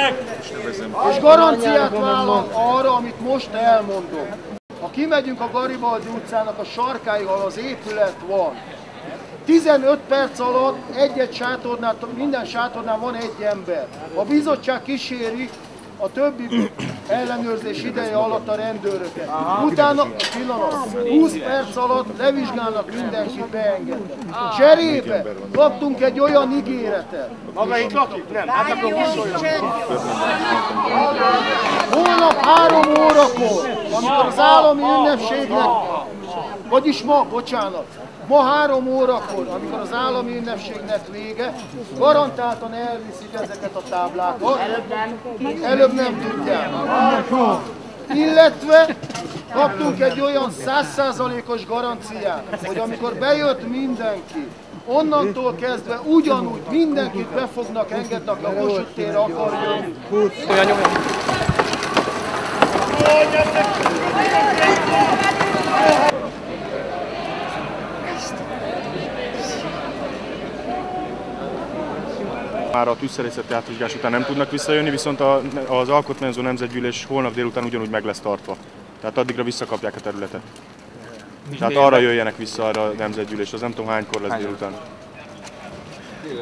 és garanciát vállal arra, amit most elmondok. Ha kimegyünk a Garibaldi utcának a sarkáig, ahol az épület van, 15 perc alatt egy-egy sátornál, minden sátornál van egy ember. A bizottság kíséri a többi ellenőrzés ideje alatt a rendőröket. Utána, pillanat, 20 perc alatt levizsgálnak mindenkit, beengednek. Cserébe kaptunk egy olyan ígéretet. Maga itt lakik? Nem, hát akkor Holnap három órakor, amikor az állami ünnepségnek, vagyis ma, bocsánat, Ma három órakor, amikor az állami ünnepségnek vége, garantáltan elviszik ezeket a táblákat. Előbb nem. Előbb nem tudják. Illetve kaptunk egy olyan százszázalékos garanciát, hogy amikor bejött mindenki, onnantól kezdve ugyanúgy mindenkit be fognak engedni, aki a Kossuth térre akar jönni. Már a tűzszerészeti átvizsgás után nem tudnak visszajönni, viszont a, az alkotmányozó nemzetgyűlés holnap délután ugyanúgy meg lesz tartva. Tehát addigra visszakapják a területet. Tehát arra jöjjenek vissza arra a nemzetgyűlés, az nem tudom hánykor lesz délután.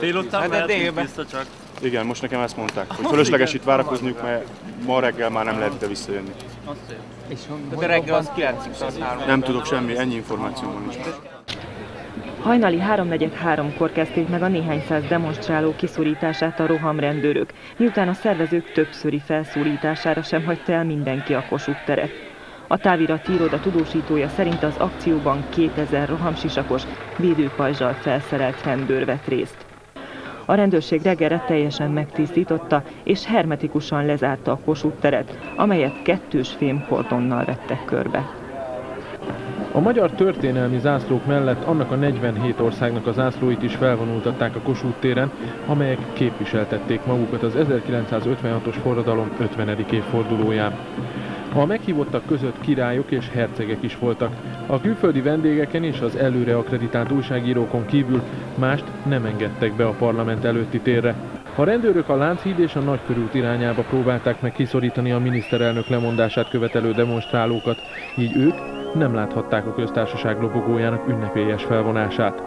Délután hát délben. vissza csak. Igen, most nekem ezt mondták, hogy fölösleges itt várakozniuk, mert ma reggel már nem lehet ide visszajönni. De reggel az 9 Nem tudok semmi, ennyi információ van is. Hajnali 3.43-kor kezdték meg a néhány száz demonstráló kiszorítását a rohamrendőrök, miután a szervezők többszöri felszólítására sem hagyta el mindenki a Kossuth teret. A távirati iroda tudósítója szerint az akcióban 2000 rohamsisakos, védőpajzsal felszerelt rendőr vett részt. A rendőrség reggelre teljesen megtisztította és hermetikusan lezárta a Kossuth teret, amelyet kettős fémkordonnal vettek körbe. A magyar történelmi zászlók mellett annak a 47 országnak a zászlóit is felvonultatták a Kossuth téren, amelyek képviseltették magukat az 1956-os forradalom 50. évfordulóján. A meghívottak között királyok és hercegek is voltak. A külföldi vendégeken és az előre akreditált újságírókon kívül mást nem engedtek be a parlament előtti térre. A rendőrök a Lánchíd és a Nagykörút irányába próbálták meg kiszorítani a miniszterelnök lemondását követelő demonstrálókat, így ők nem láthatták a köztársaság lobogójának ünnepélyes felvonását.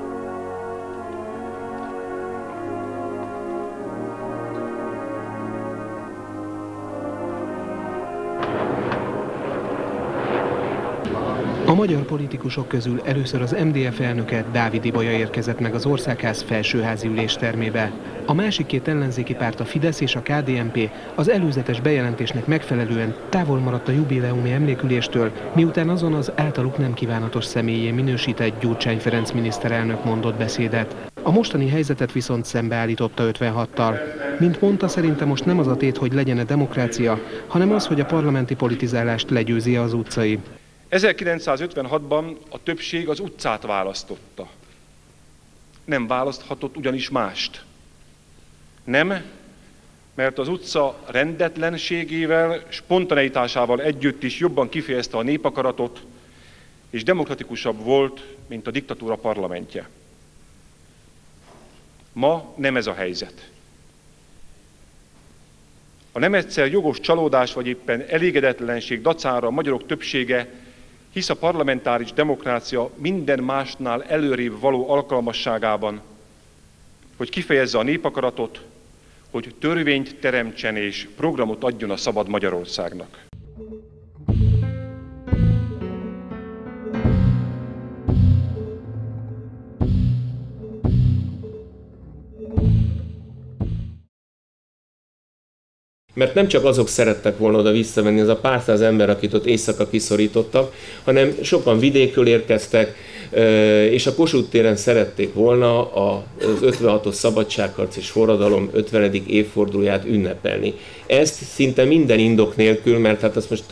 A magyar politikusok közül először az MDF elnöke Dávid Ibolya érkezett meg az országház felsőházi üléstermébe. A másik két ellenzéki párt, a Fidesz és a KDNP az előzetes bejelentésnek megfelelően távol maradt a jubileumi emléküléstől, miután azon az általuk nem kívánatos személyé minősített Gyurcsány Ferenc miniszterelnök mondott beszédet. A mostani helyzetet viszont szembeállította 56-tal. Mint mondta, szerinte most nem az a tét, hogy legyen-e demokrácia, hanem az, hogy a parlamenti politizálást legyőzi az utcai. 1956-ban a többség az utcát választotta. Nem választhatott ugyanis mást. Nem, mert az utca rendetlenségével, spontaneitásával együtt is jobban kifejezte a népakaratot, és demokratikusabb volt, mint a diktatúra parlamentje. Ma nem ez a helyzet. A nem egyszer jogos csalódás vagy éppen elégedetlenség dacára a magyarok többsége hisz a parlamentáris demokrácia minden másnál előrébb való alkalmasságában, hogy kifejezze a népakaratot, hogy törvényt teremtsen és programot adjon a szabad Magyarországnak. Mert nem csak azok szerettek volna oda visszamenni, az a pár száz ember, akit ott éjszaka kiszorítottak, hanem sokan vidékről érkeztek, és a Kossuth téren szerették volna az 56-os szabadságharc és forradalom 50. évfordulóját ünnepelni. Ezt szinte minden indok nélkül, mert hát azt most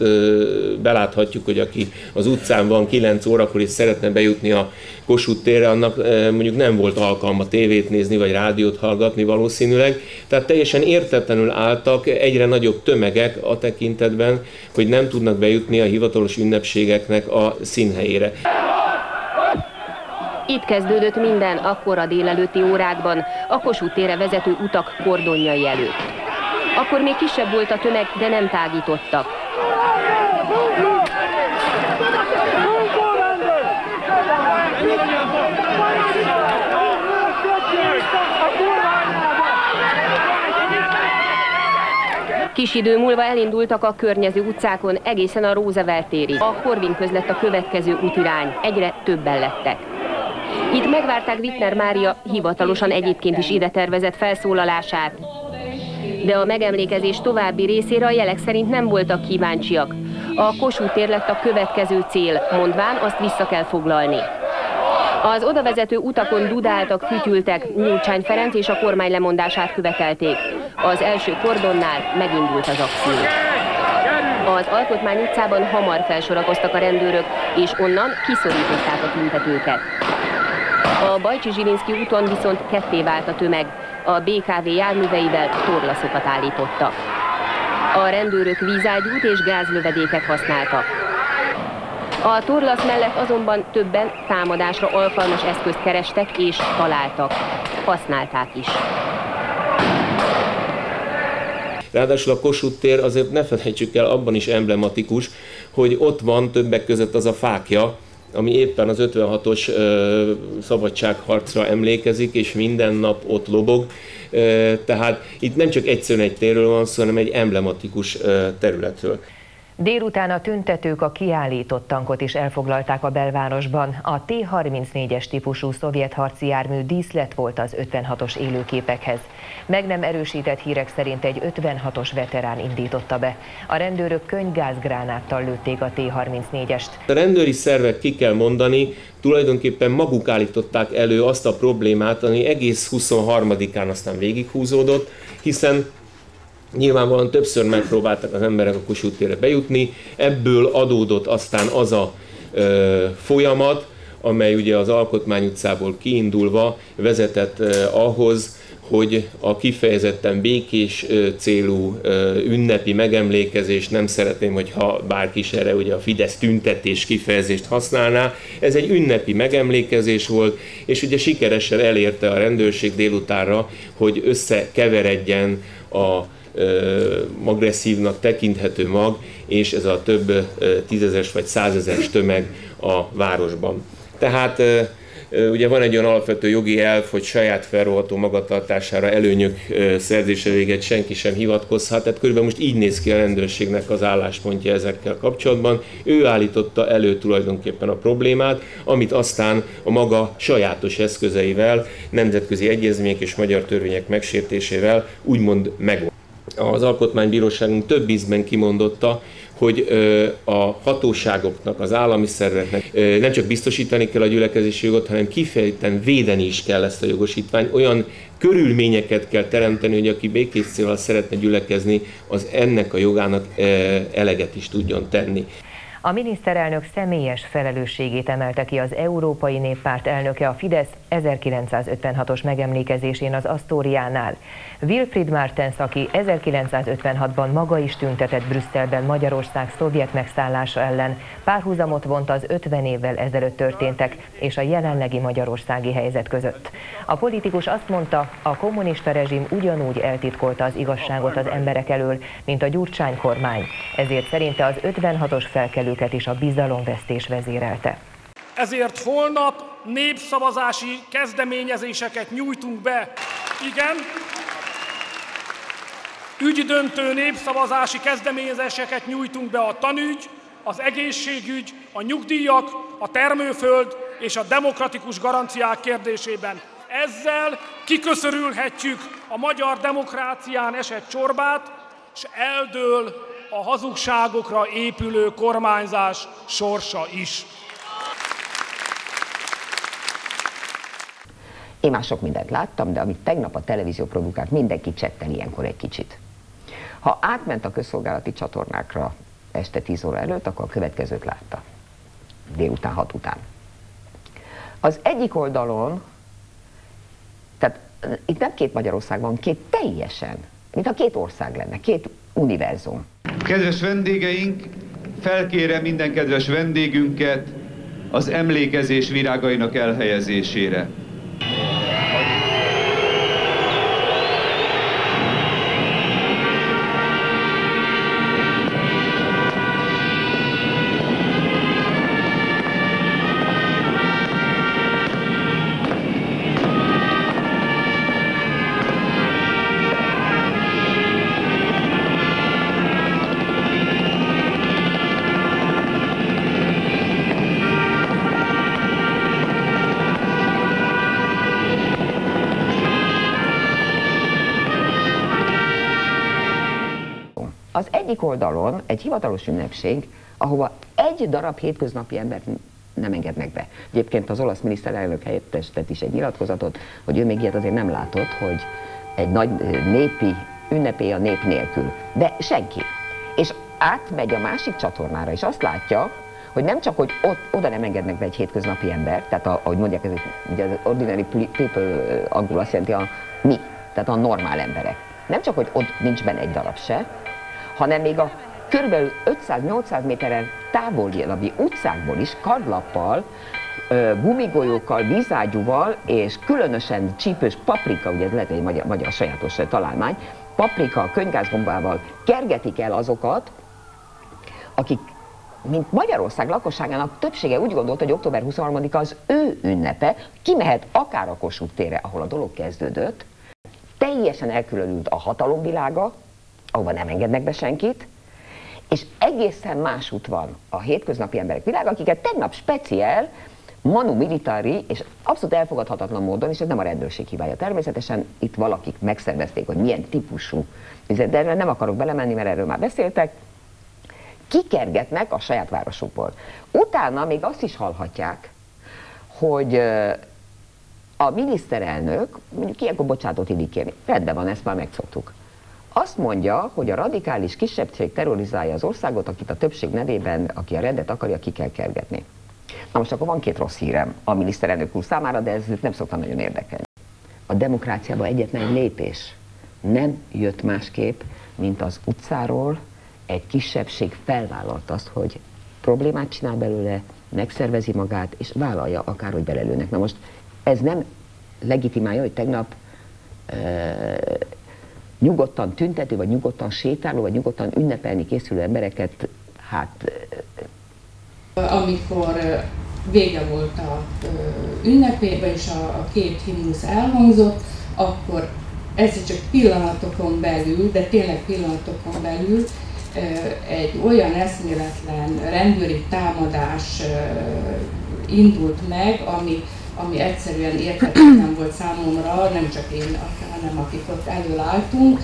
beláthatjuk, hogy aki az utcán van 9 órakor és szeretne bejutni a Kossuth térre, annak mondjuk nem volt alkalma tévét nézni, vagy rádiót hallgatni valószínűleg. Tehát teljesen értetlenül álltak egyre nagyobb tömegek a tekintetben, hogy nem tudnak bejutni a hivatalos ünnepségeknek a színhelyére. Itt kezdődött minden akkor a délelőtti órákban, a Kossuth tére vezető utak kordonjai előtt. Akkor még kisebb volt a tömeg, de nem tágítottak. Kis idő múlva elindultak a környező utcákon egészen a Roosevelt térig. A Corvin közlett a következő útirány, egyre többen lettek. Itt megvárták Wittner Mária hivatalosan egyébként is ide tervezett felszólalását. De a megemlékezés további részére a jelek szerint nem voltak kíváncsiak. A Kossuth tér lett a következő cél, mondván azt vissza kell foglalni. Az odavezető utakon dudáltak, fütyültek, Nyújtsány Ferenc és a kormány lemondását követelték. Az első kordonnál megindult az akció. Az Alkotmány utcában hamar felsorakoztak a rendőrök, és onnan kiszorították a tüntetőket. A Bajcsi Zsilinszki úton viszont ketté vált a tömeg. A BKV járműveivel torlaszokat állítottak. A rendőrök vízágyút és gázlövedéket használtak. A torlasz mellett azonban többen támadásra alkalmas eszközt kerestek és találtak. Használták is. Ráadásul a Kossuth tér azért ne felejtsük el, abban is emblematikus, hogy ott van többek között az a fákja, ami éppen az 56-os szabadságharcra emlékezik, és minden nap ott lobog. Tehát itt nem csak egyszerűen egy térről van szó, hanem egy emblematikus területről. Délután a tüntetők a kiállított tankot is elfoglalták a belvárosban. A T-34-es típusú szovjet harci jármű díszlet volt az 56-os élőképekhez. Meg nem erősített hírek szerint egy 56-os veterán indította be. A rendőrök könygázgránáttal lőtték a T-34-est. A rendőri szervek ki kell mondani, tulajdonképpen maguk állították elő azt a problémát, ami egész 23-án aztán végighúzódott, hiszen Nyilvánvalóan többször megpróbáltak az emberek a Kossuth térre bejutni, ebből adódott aztán az a ö, folyamat, amely ugye az Alkotmány utcából kiindulva vezetett ö, ahhoz, hogy a kifejezetten békés célú ünnepi megemlékezés, nem szeretném, hogyha bárki is erre ugye a Fidesz tüntetés kifejezést használná. Ez egy ünnepi megemlékezés volt, és ugye sikeresen elérte a rendőrség délutánra, hogy összekeveredjen a agresszívnak tekinthető mag, és ez a több tízezes vagy százezeres tömeg a városban. Tehát ugye van egy olyan alapvető jogi elv, hogy saját felroható magatartására előnyök szerzése véget senki sem hivatkozhat, tehát körülbelül most így néz ki a rendőrségnek az álláspontja ezekkel kapcsolatban. Ő állította elő tulajdonképpen a problémát, amit aztán a maga sajátos eszközeivel, nemzetközi egyezmények és magyar törvények megsértésével úgymond megold az Alkotmánybíróságunk több ízben kimondotta, hogy a hatóságoknak, az állami szerveknek nem csak biztosítani kell a gyülekezési jogot, hanem kifejezetten védeni is kell ezt a jogosítványt. Olyan körülményeket kell teremteni, hogy aki békés célral szeretne gyülekezni, az ennek a jogának eleget is tudjon tenni. A miniszterelnök személyes felelősségét emelte ki az Európai Néppárt elnöke a Fidesz 1956-os megemlékezésén az Asztóriánál. Wilfried Martens, aki 1956-ban maga is tüntetett Brüsszelben Magyarország szovjet megszállása ellen, párhuzamot vont az 50 évvel ezelőtt történtek és a jelenlegi magyarországi helyzet között. A politikus azt mondta, a kommunista rezsim ugyanúgy eltitkolta az igazságot az emberek elől, mint a Gyurcsány kormány. Ezért szerinte az 56-os felkelőket is a bizalomvesztés vezérelte. Ezért holnap népszavazási kezdeményezéseket nyújtunk be. Igen, ügydöntő népszavazási kezdeményezéseket nyújtunk be a tanügy, az egészségügy, a nyugdíjak, a termőföld és a demokratikus garanciák kérdésében. Ezzel kiköszörülhetjük a magyar demokrácián esett csorbát, és eldől a hazugságokra épülő kormányzás sorsa is. Én már sok mindent láttam, de amit tegnap a televízió produkált, mindenki csetten ilyenkor egy kicsit. Ha átment a közszolgálati csatornákra este 10 óra előtt, akkor a következőt látta. Délután 6 után. Az egyik oldalon, tehát itt nem két Magyarország van, két teljesen, mint a két ország lenne, két univerzum. Kedves vendégeink, felkérem minden kedves vendégünket az emlékezés virágainak elhelyezésére. Az egyik oldalon egy hivatalos ünnepség, ahova egy darab hétköznapi embert nem engednek be. Egyébként az olasz miniszterelnök helyettestet is egy nyilatkozatot, hogy ő még ilyet azért nem látott, hogy egy nagy népi ünnepé a nép nélkül. De senki. És átmegy a másik csatornára, és azt látja, hogy nem csak, hogy ott, oda nem engednek be egy hétköznapi ember, tehát a, ahogy mondják, ez ugye az ordinary people angol azt jelenti a mi, tehát a normál emberek. Nem csak, hogy ott nincs benne egy darab se, hanem még a kb. 500-800 méteren távolabbi utcákból is kardlappal, gumigolyókkal, vízágyúval és különösen csípős paprika, ugye ez lehet egy magyar, magyar sajátos találmány, paprika, könyvgázbombával kergetik el azokat, akik mint Magyarország lakosságának többsége úgy gondolta, hogy október 23-a az ő ünnepe, kimehet akár a Kossuth térre, ahol a dolog kezdődött, teljesen elkülönült a hatalomvilága, ahova nem engednek be senkit, és egészen másút van a hétköznapi emberek világa, akiket tegnap speciál, manu militari, és abszolút elfogadhatatlan módon, és ez nem a rendőrség hibája. Természetesen itt valakik megszervezték, hogy milyen típusú, de nem akarok belemenni, mert erről már beszéltek, kikergetnek a saját városukból. Utána még azt is hallhatják, hogy a miniszterelnök, mondjuk ilyenkor bocsánatot illik kérni, rendben van, ezt már megszoktuk. Azt mondja, hogy a radikális kisebbség terrorizálja az országot, akit a többség nevében, aki a rendet akarja, ki kell kergetni. Na most akkor van két rossz hírem a miniszterelnök úr számára, de ez nem szokta nagyon érdekelni. A demokráciában egyetlen egy lépés nem jött másképp, mint az utcáról egy kisebbség felvállalt azt, hogy problémát csinál belőle, megszervezi magát, és vállalja akárhogy belelőnek. Na most ez nem legitimálja, hogy tegnap nyugodtan tüntető, vagy nyugodtan sétáló, vagy nyugodtan ünnepelni készülő embereket, hát... Amikor vége volt a ünnepében, és a két himnusz elhangzott, akkor ez csak pillanatokon belül, de tényleg pillanatokon belül egy olyan eszméletlen rendőri támadás indult meg, ami ami egyszerűen érthetetlen volt számomra, nem csak én, hanem akik ott előálltunk.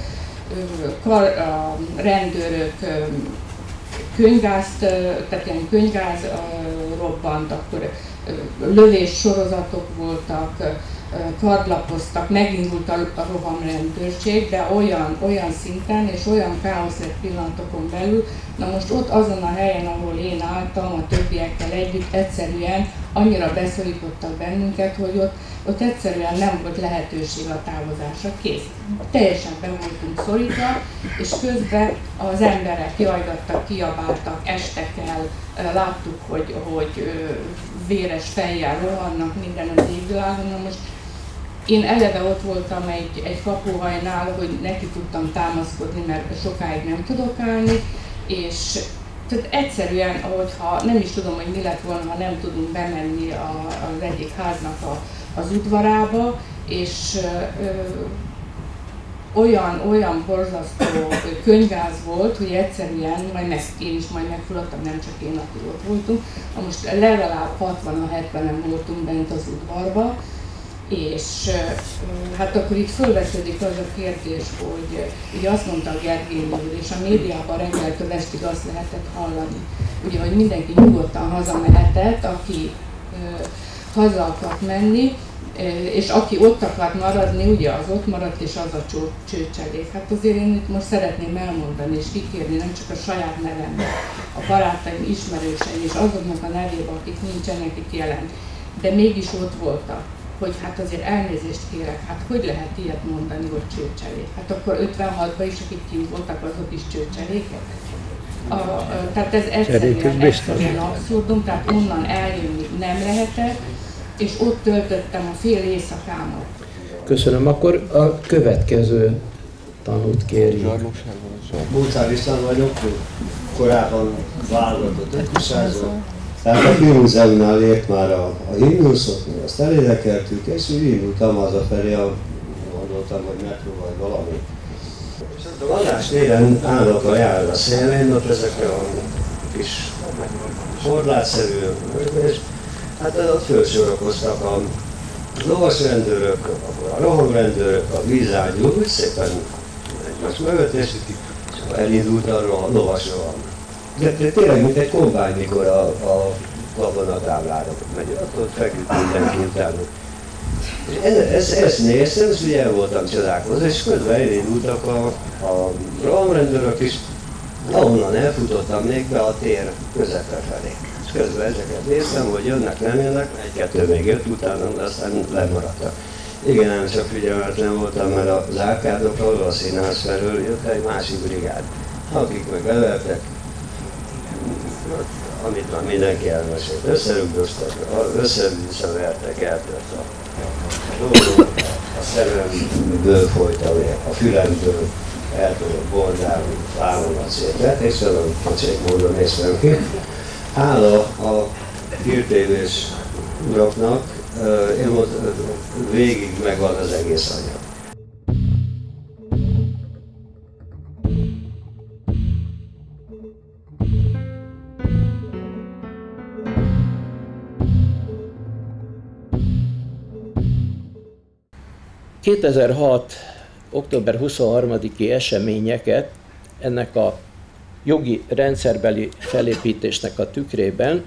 A rendőrök könyvgázt, tehát ilyen könyvgáz robbant, akkor lövés sorozatok voltak, kardlapoztak, megindult a, rohamrendőrség, de olyan, olyan szinten és olyan káosz lett pillanatokon belül, na most ott azon a helyen, ahol én álltam, a többiekkel együtt, egyszerűen annyira beszorítottak bennünket, hogy ott, ott egyszerűen nem volt lehetőség a távozásra. Kész. Teljesen be voltunk szorítva, és közben az emberek jajgattak, kiabáltak, estek el, láttuk, hogy, hogy véres fejjel rohannak minden az égvilágon. Most én eleve ott voltam egy, egy kapuhajnál, hogy neki tudtam támaszkodni, mert sokáig nem tudok állni, és tehát egyszerűen, hogyha nem is tudom, hogy mi lett volna, ha nem tudunk bemenni a, az egyik háznak a, az udvarába, és ö, olyan, olyan borzasztó könygáz volt, hogy egyszerűen, majd meg, én is majd megfulladtam, nem csak én, aki ott voltunk, most legalább 60-70-en voltunk bent az udvarba, és hát akkor itt fölvetődik az a kérdés, hogy ugye azt mondta Gergény úr, és a médiában reggeltől estig azt lehetett hallani, ugye, hogy mindenki nyugodtan hazamehetett, aki haza akart menni, és aki ott akart maradni, ugye az ott maradt, és az a csőcselék. Hát azért én itt most szeretném elmondani és kikérni nem csak a saját nevembe, a barátaim, ismerőseim és azoknak a nevében, akik nincsenek itt jelen, de mégis ott voltak hogy hát azért elnézést kérek, hát hogy lehet ilyet mondani, hogy csőcselék? Hát akkor 56-ban is, akik kint voltak, azok is csőcselékek? A, a, tehát ez egyszerűen, egyszerűen abszurdum, tehát onnan eljönni nem lehetett, és ott töltöttem a fél éjszakámat. Köszönöm, akkor a következő tanút kérjük. Bulcár István vagyok, korábban válogatott ötkösázó. Tehát a filmmúzeumnál ért már a, a himnuszot, mi azt elénekeltük, és úgy indultam hazafelé, a, gondoltam, hogy metró vagy valami. És a Valás téren állok a járda szélén, ott ezekre a kis korlátszerű, és hát ott fölsorakoztak a lovasrendőrök, a rohamrendőrök, a vízágyú, úgy szépen egymás mögött, és elindult arról a lovasról. De, de tényleg, mint egy kombány, mikor a, a kabonatáblára megy, ott, ott feküdt mindenki utána. És ezt, ezt néztem, és ugye el voltam csodálkozva, és közben elindultak a, a rohamrendőrök is, ahonnan elfutottam még be a tér közepe felé. Közben ezeket néztem, hogy jönnek, nem jönnek, egy-kettő még jött utána, de aztán lemaradtak. Igen, nem csak figyelmetlen voltam, mert az árkádokról, a színház felől jött egy másik brigád, akik meg leveltek, amit már mindenki elmesélt. Összerugdostak, össze-visszavertek, eltört a, a, a szememből folyt a a fülemből eltört bordálni, támogat szépen, és olyan pocsék módon néztem ki hála a hírtévés uraknak, én most végig megvan az egész anyag. ...2006. október 23-i eseményeket ennek a jogi rendszerbeli felépítésnek a tükrében,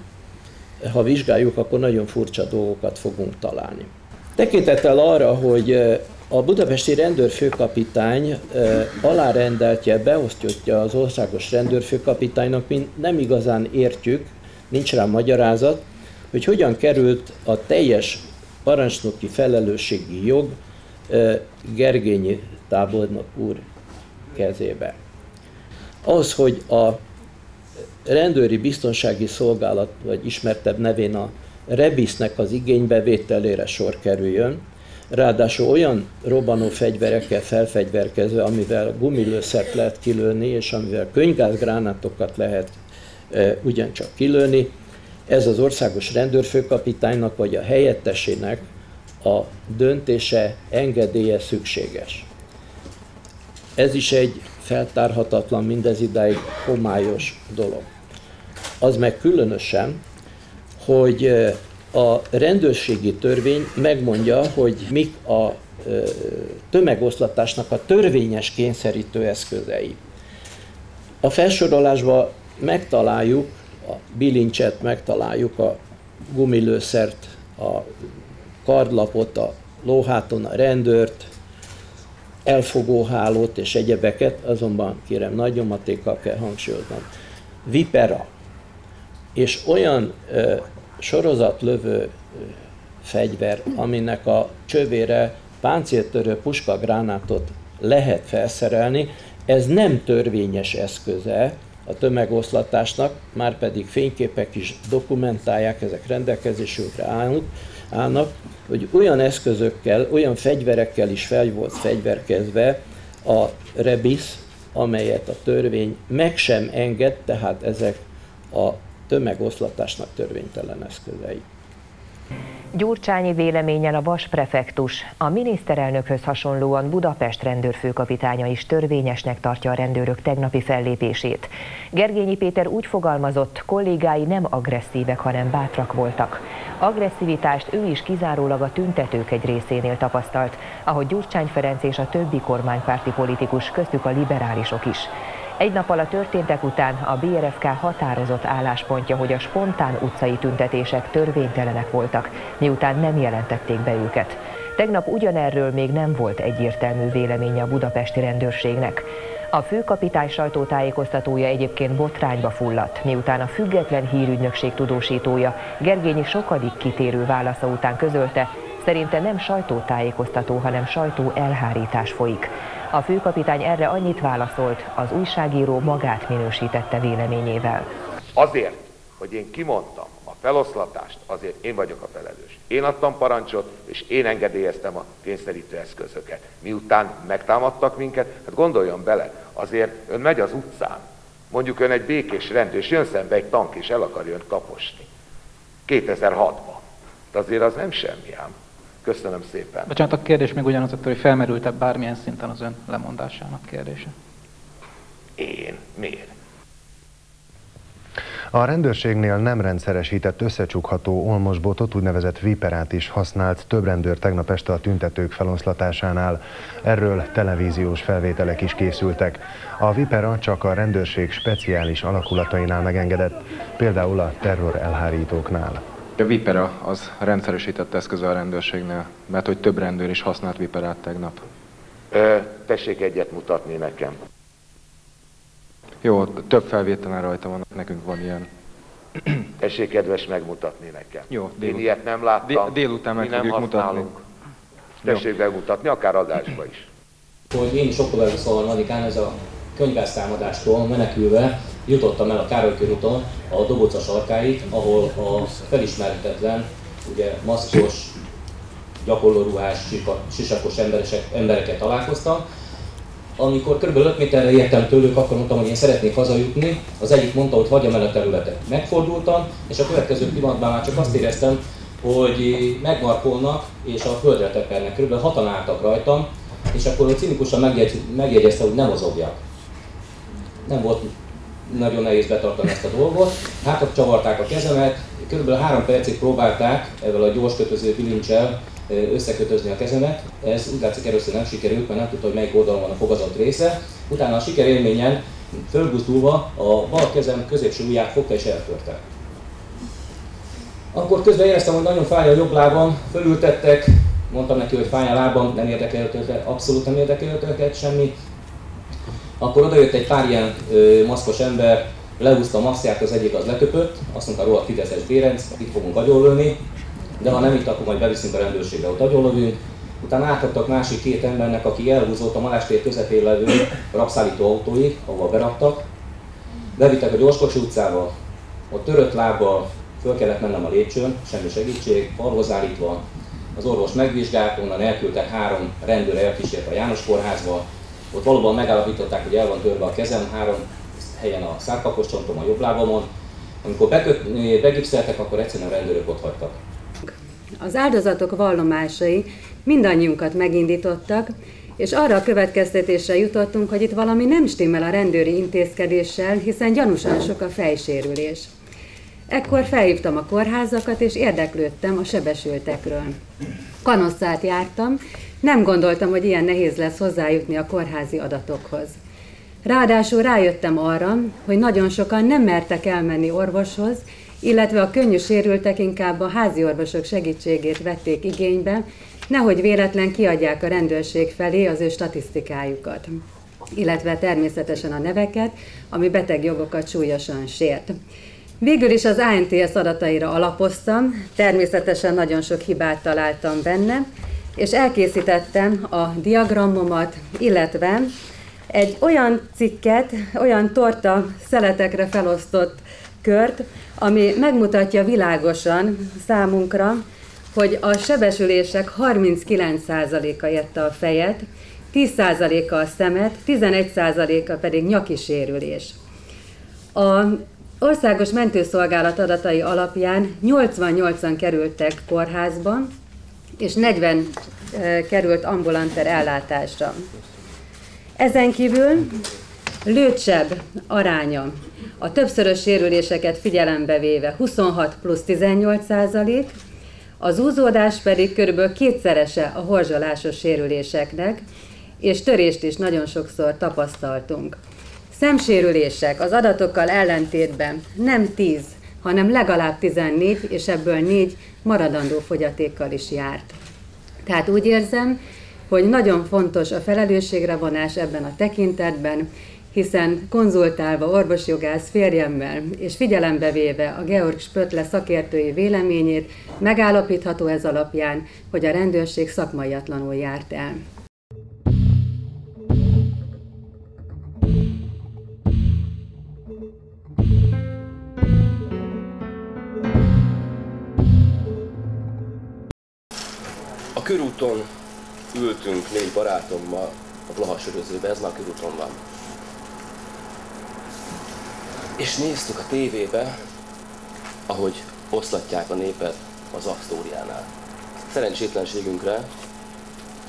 ha vizsgáljuk, akkor nagyon furcsa dolgokat fogunk találni. Tekintettel arra, hogy a budapesti rendőrfőkapitány alárendeltje, beosztja az országos rendőrfőkapitánynak, mi nem igazán értjük, nincs rá magyarázat, hogy hogyan került a teljes parancsnoki felelősségi jog Gergényi tábornok úr kezébe. Ahhoz, hogy a rendőri biztonsági szolgálat, vagy ismertebb nevén a Rebisznek az igénybevételére sor kerüljön, ráadásul olyan robbanó fegyverekkel felfegyverkezve, amivel gumilőszert lehet kilőni, és amivel könyvgázgránátokat lehet e, ugyancsak kilőni, ez az országos rendőrfőkapitánynak vagy a helyettesének a döntése, engedélye szükséges. Ez is egy feltárhatatlan, mindez idáig homályos dolog. Az meg különösen, hogy a rendőrségi törvény megmondja, hogy mik a tömegoszlatásnak a törvényes kényszerítő eszközei. A felsorolásban megtaláljuk a bilincset, megtaláljuk a gumilőszert, a kardlapot, a lóháton a rendőrt, elfogóhálót és egyebeket, azonban kérem nagy nyomatékkal kell hangsúlyoznom. Vipera és olyan ö, sorozatlövő fegyver, aminek a csövére páncéltörő puskagránátot lehet felszerelni, ez nem törvényes eszköze a tömegoszlatásnak, már pedig fényképek is dokumentálják, ezek rendelkezésünkre állnak, hogy olyan eszközökkel, olyan fegyverekkel is fel volt fegyverkezve a rebis, amelyet a törvény meg sem enged, tehát ezek a tömegoszlatásnak törvénytelen eszközei. Gyurcsányi véleményen a Vas prefektus, a miniszterelnökhöz hasonlóan Budapest rendőrfőkapitánya is törvényesnek tartja a rendőrök tegnapi fellépését. Gergényi Péter úgy fogalmazott, kollégái nem agresszívek, hanem bátrak voltak. Agresszivitást ő is kizárólag a tüntetők egy részénél tapasztalt, ahogy Gyurcsány Ferenc és a többi kormánypárti politikus, köztük a liberálisok is. Egy nappal a történtek után a BRFK határozott álláspontja, hogy a spontán utcai tüntetések törvénytelenek voltak, miután nem jelentették be őket. Tegnap ugyanerről még nem volt egyértelmű véleménye a budapesti rendőrségnek. A főkapitány sajtótájékoztatója egyébként botrányba fulladt, miután a független hírügynökség tudósítója Gergényi sokadik kitérő válasza után közölte, szerinte nem sajtótájékoztató, hanem sajtó elhárítás folyik. A főkapitány erre annyit válaszolt, az újságíró magát minősítette véleményével. Azért, hogy én kimondtam a feloszlatást, azért én vagyok a felelős. Én adtam parancsot, és én engedélyeztem a kényszerítő eszközöket. Miután megtámadtak minket, hát gondoljon bele, azért ön megy az utcán, mondjuk ön egy békés rendőr, és jön szembe egy tank, és el akarja önt kaposni. 2006-ban. De azért az nem semmi ám. Köszönöm szépen. Bocsánat, a kérdés még ugyanaz, hogy felmerült-e bármilyen szinten az ön lemondásának kérdése? Én? Miért? A rendőrségnél nem rendszeresített összecsukható olmosbotot, úgynevezett viperát is használt több rendőr tegnap este a tüntetők feloszlatásánál. Erről televíziós felvételek is készültek. A vipera csak a rendőrség speciális alakulatainál megengedett, például a terror elhárítóknál. A Vipera az rendszeresített eszköz a rendőrségnél, mert hogy több rendőr is használt Viperát tegnap. Ö, tessék egyet mutatni nekem. Jó, több felvételen rajta van, nekünk van ilyen. Tessék kedves megmutatni nekem. Jó, délután. Én ilyet nem láttam. Dél, délután meg használunk. Mutatni. Tessék megmutatni, akár adásba is. Hogy én október 23-án ez a könyvásztámadástól menekülve jutottam el a Károly körúton a Doboca sarkáig, ahol a felismerhetetlen, ugye maszkos, gyakorlóruhás, sisakos emberesek, embereket találkoztam. Amikor kb. 5 méterre értem tőlük, akkor mondtam, hogy én szeretnék hazajutni. Az egyik mondta, hogy hagyjam el a területet. Megfordultam, és a következő pillanatban már csak azt éreztem, hogy megmarkolnak és a földre tepernek. Kb. hatan álltak rajtam, és akkor cinikusan megjegyezte, hogy nem mozogjak. Nem volt nagyon nehéz betartani ezt a dolgot. Hátra csavarták a kezemet, körülbelül három percig próbálták ezzel a gyors kötöző bilincsel összekötözni a kezemet. Ez úgy látszik először nem sikerült, mert nem tudta, hogy melyik oldalon van a fogazott része. Utána a sikerélményen fölbuzdulva a bal kezem középső ujját fogta és eltörte. Akkor közben éreztem, hogy nagyon fáj a jobb lábam, fölültettek, mondtam neki, hogy fáj a lábam, nem érdekelt őket, abszolút nem érdekelt őket semmi, akkor oda jött egy pár ilyen ö, maszkos ember, lehúzta a maszkját, az egyik az leköpött, azt mondta, rohadt Fideszes Bérenc, itt fogunk agyonlőni, de ha nem itt, akkor majd beviszünk a rendőrségre, ott agyonlövünk. Utána átadtak másik két embernek, aki elhúzott a Malástér közepén levő rapszállító autóig, ahova beraktak. Bevittek a Gyorskocsi utcába, ott törött lábbal, föl kellett mennem a lépcsőn, semmi segítség, falhoz állítva. Az orvos megvizsgált, onnan elküldtek három rendőr elkísért a János kórházba, ott valóban megállapították, hogy el van törve a kezem, három helyen a szárkapos csontom, a jobb lábamon. Amikor beköt, begipszeltek, akkor egyszerűen a rendőrök ott hagytak. Az áldozatok vallomásai mindannyiunkat megindítottak, és arra a következtetésre jutottunk, hogy itt valami nem stimmel a rendőri intézkedéssel, hiszen gyanúsan sok a fejsérülés. Ekkor felhívtam a kórházakat, és érdeklődtem a sebesültekről. Kanosszát jártam, nem gondoltam, hogy ilyen nehéz lesz hozzájutni a kórházi adatokhoz. Ráadásul rájöttem arra, hogy nagyon sokan nem mertek elmenni orvoshoz, illetve a könnyű sérültek inkább a házi orvosok segítségét vették igénybe, nehogy véletlen kiadják a rendőrség felé az ő statisztikájukat, illetve természetesen a neveket, ami betegjogokat súlyosan sért. Végül is az ANTS adataira alapoztam, természetesen nagyon sok hibát találtam benne, és elkészítettem a diagramomat, illetve egy olyan cikket, olyan torta szeletekre felosztott kört, ami megmutatja világosan számunkra, hogy a sebesülések 39%-a érte a fejet, 10%-a a szemet, 11%-a pedig nyaki sérülés. A országos mentőszolgálat adatai alapján 88-an kerültek kórházba, és 40 került ambulanter ellátásra. Ezen kívül lőtsebb aránya a többszörös sérüléseket figyelembe véve 26 plusz 18 százalék, az úzódás pedig körülbelül kétszerese a horzsolásos sérüléseknek, és törést is nagyon sokszor tapasztaltunk. Szemsérülések az adatokkal ellentétben nem 10, hanem legalább 14, és ebből 4 maradandó fogyatékkal is járt. Tehát úgy érzem, hogy nagyon fontos a felelősségre vonás ebben a tekintetben, hiszen konzultálva orvosjogász férjemmel és figyelembe véve a Georg Spötle szakértői véleményét, megállapítható ez alapján, hogy a rendőrség szakmaiatlanul járt el. Körúton ültünk négy barátommal a Blaha ez már körúton van. És néztük a tévébe, ahogy oszlatják a népet az Asztóriánál. Szerencsétlenségünkre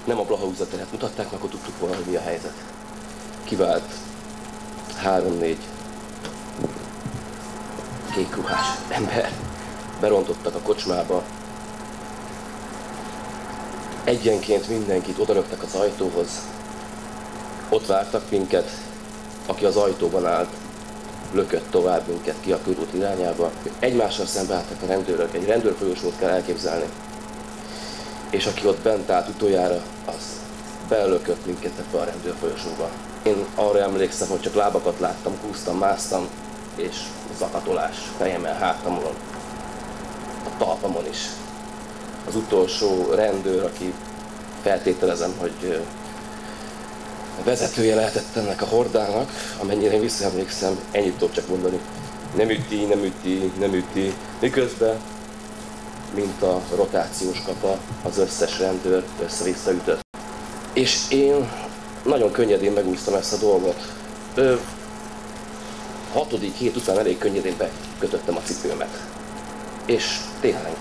nem a Blaha üzleteret mutatták, akkor tudtuk volna, hogy mi a helyzet. Kivált három-négy kékruhás ember, berontottak a kocsmába, egyenként mindenkit odarögtek az ajtóhoz. Ott vártak minket, aki az ajtóban állt, lökött tovább minket ki a körút irányába. Egymással szembe álltak a rendőrök, egy rendőrfolyosót kell elképzelni. És aki ott bent állt utoljára, az belökött minket ebbe a rendőrfolyosóba. Én arra emlékszem, hogy csak lábakat láttam, húztam, másztam, és zakatolás fejemmel, hátamon, a talpamon is. Az utolsó rendőr, aki feltételezem, hogy vezetője lehetett ennek a hordának, amennyire én visszaemlékszem, ennyit tudok csak mondani. Nem üti, nem üti, nem üti, miközben, mint a rotációs kapa, az összes rendőr össze-vissza ütött. És én nagyon könnyedén megúsztam ezt a dolgot. Ö, hatodik hét után elég könnyedén bekötöttem a cipőmet. És tényleg,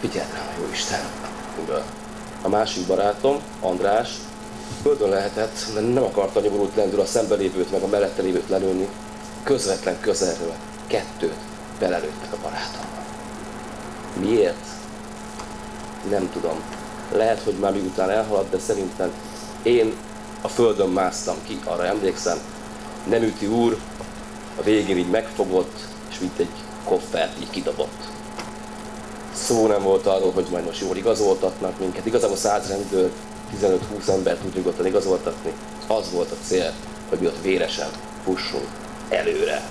figyeld rám, jó Isten, A másik barátom, András, földön lehetett, de nem akarta nyomorult lendül a szembelévőt meg a mellette lévőt lelőni. Közvetlen közelről kettőt belelőttek a barátommal. Miért? Nem tudom. Lehet, hogy már miután elhaladt, de szerintem én a földön másztam ki, arra emlékszem. Nem üti úr, a végén így megfogott, és mint egy koffert így kidobott. Szó nem volt arról, hogy majd most jól igazoltatnak minket. Igazából száz rendőr 15-20 embert úgy nyugodtan igazoltatni. Az volt a cél, hogy mi ott véresen fussunk előre.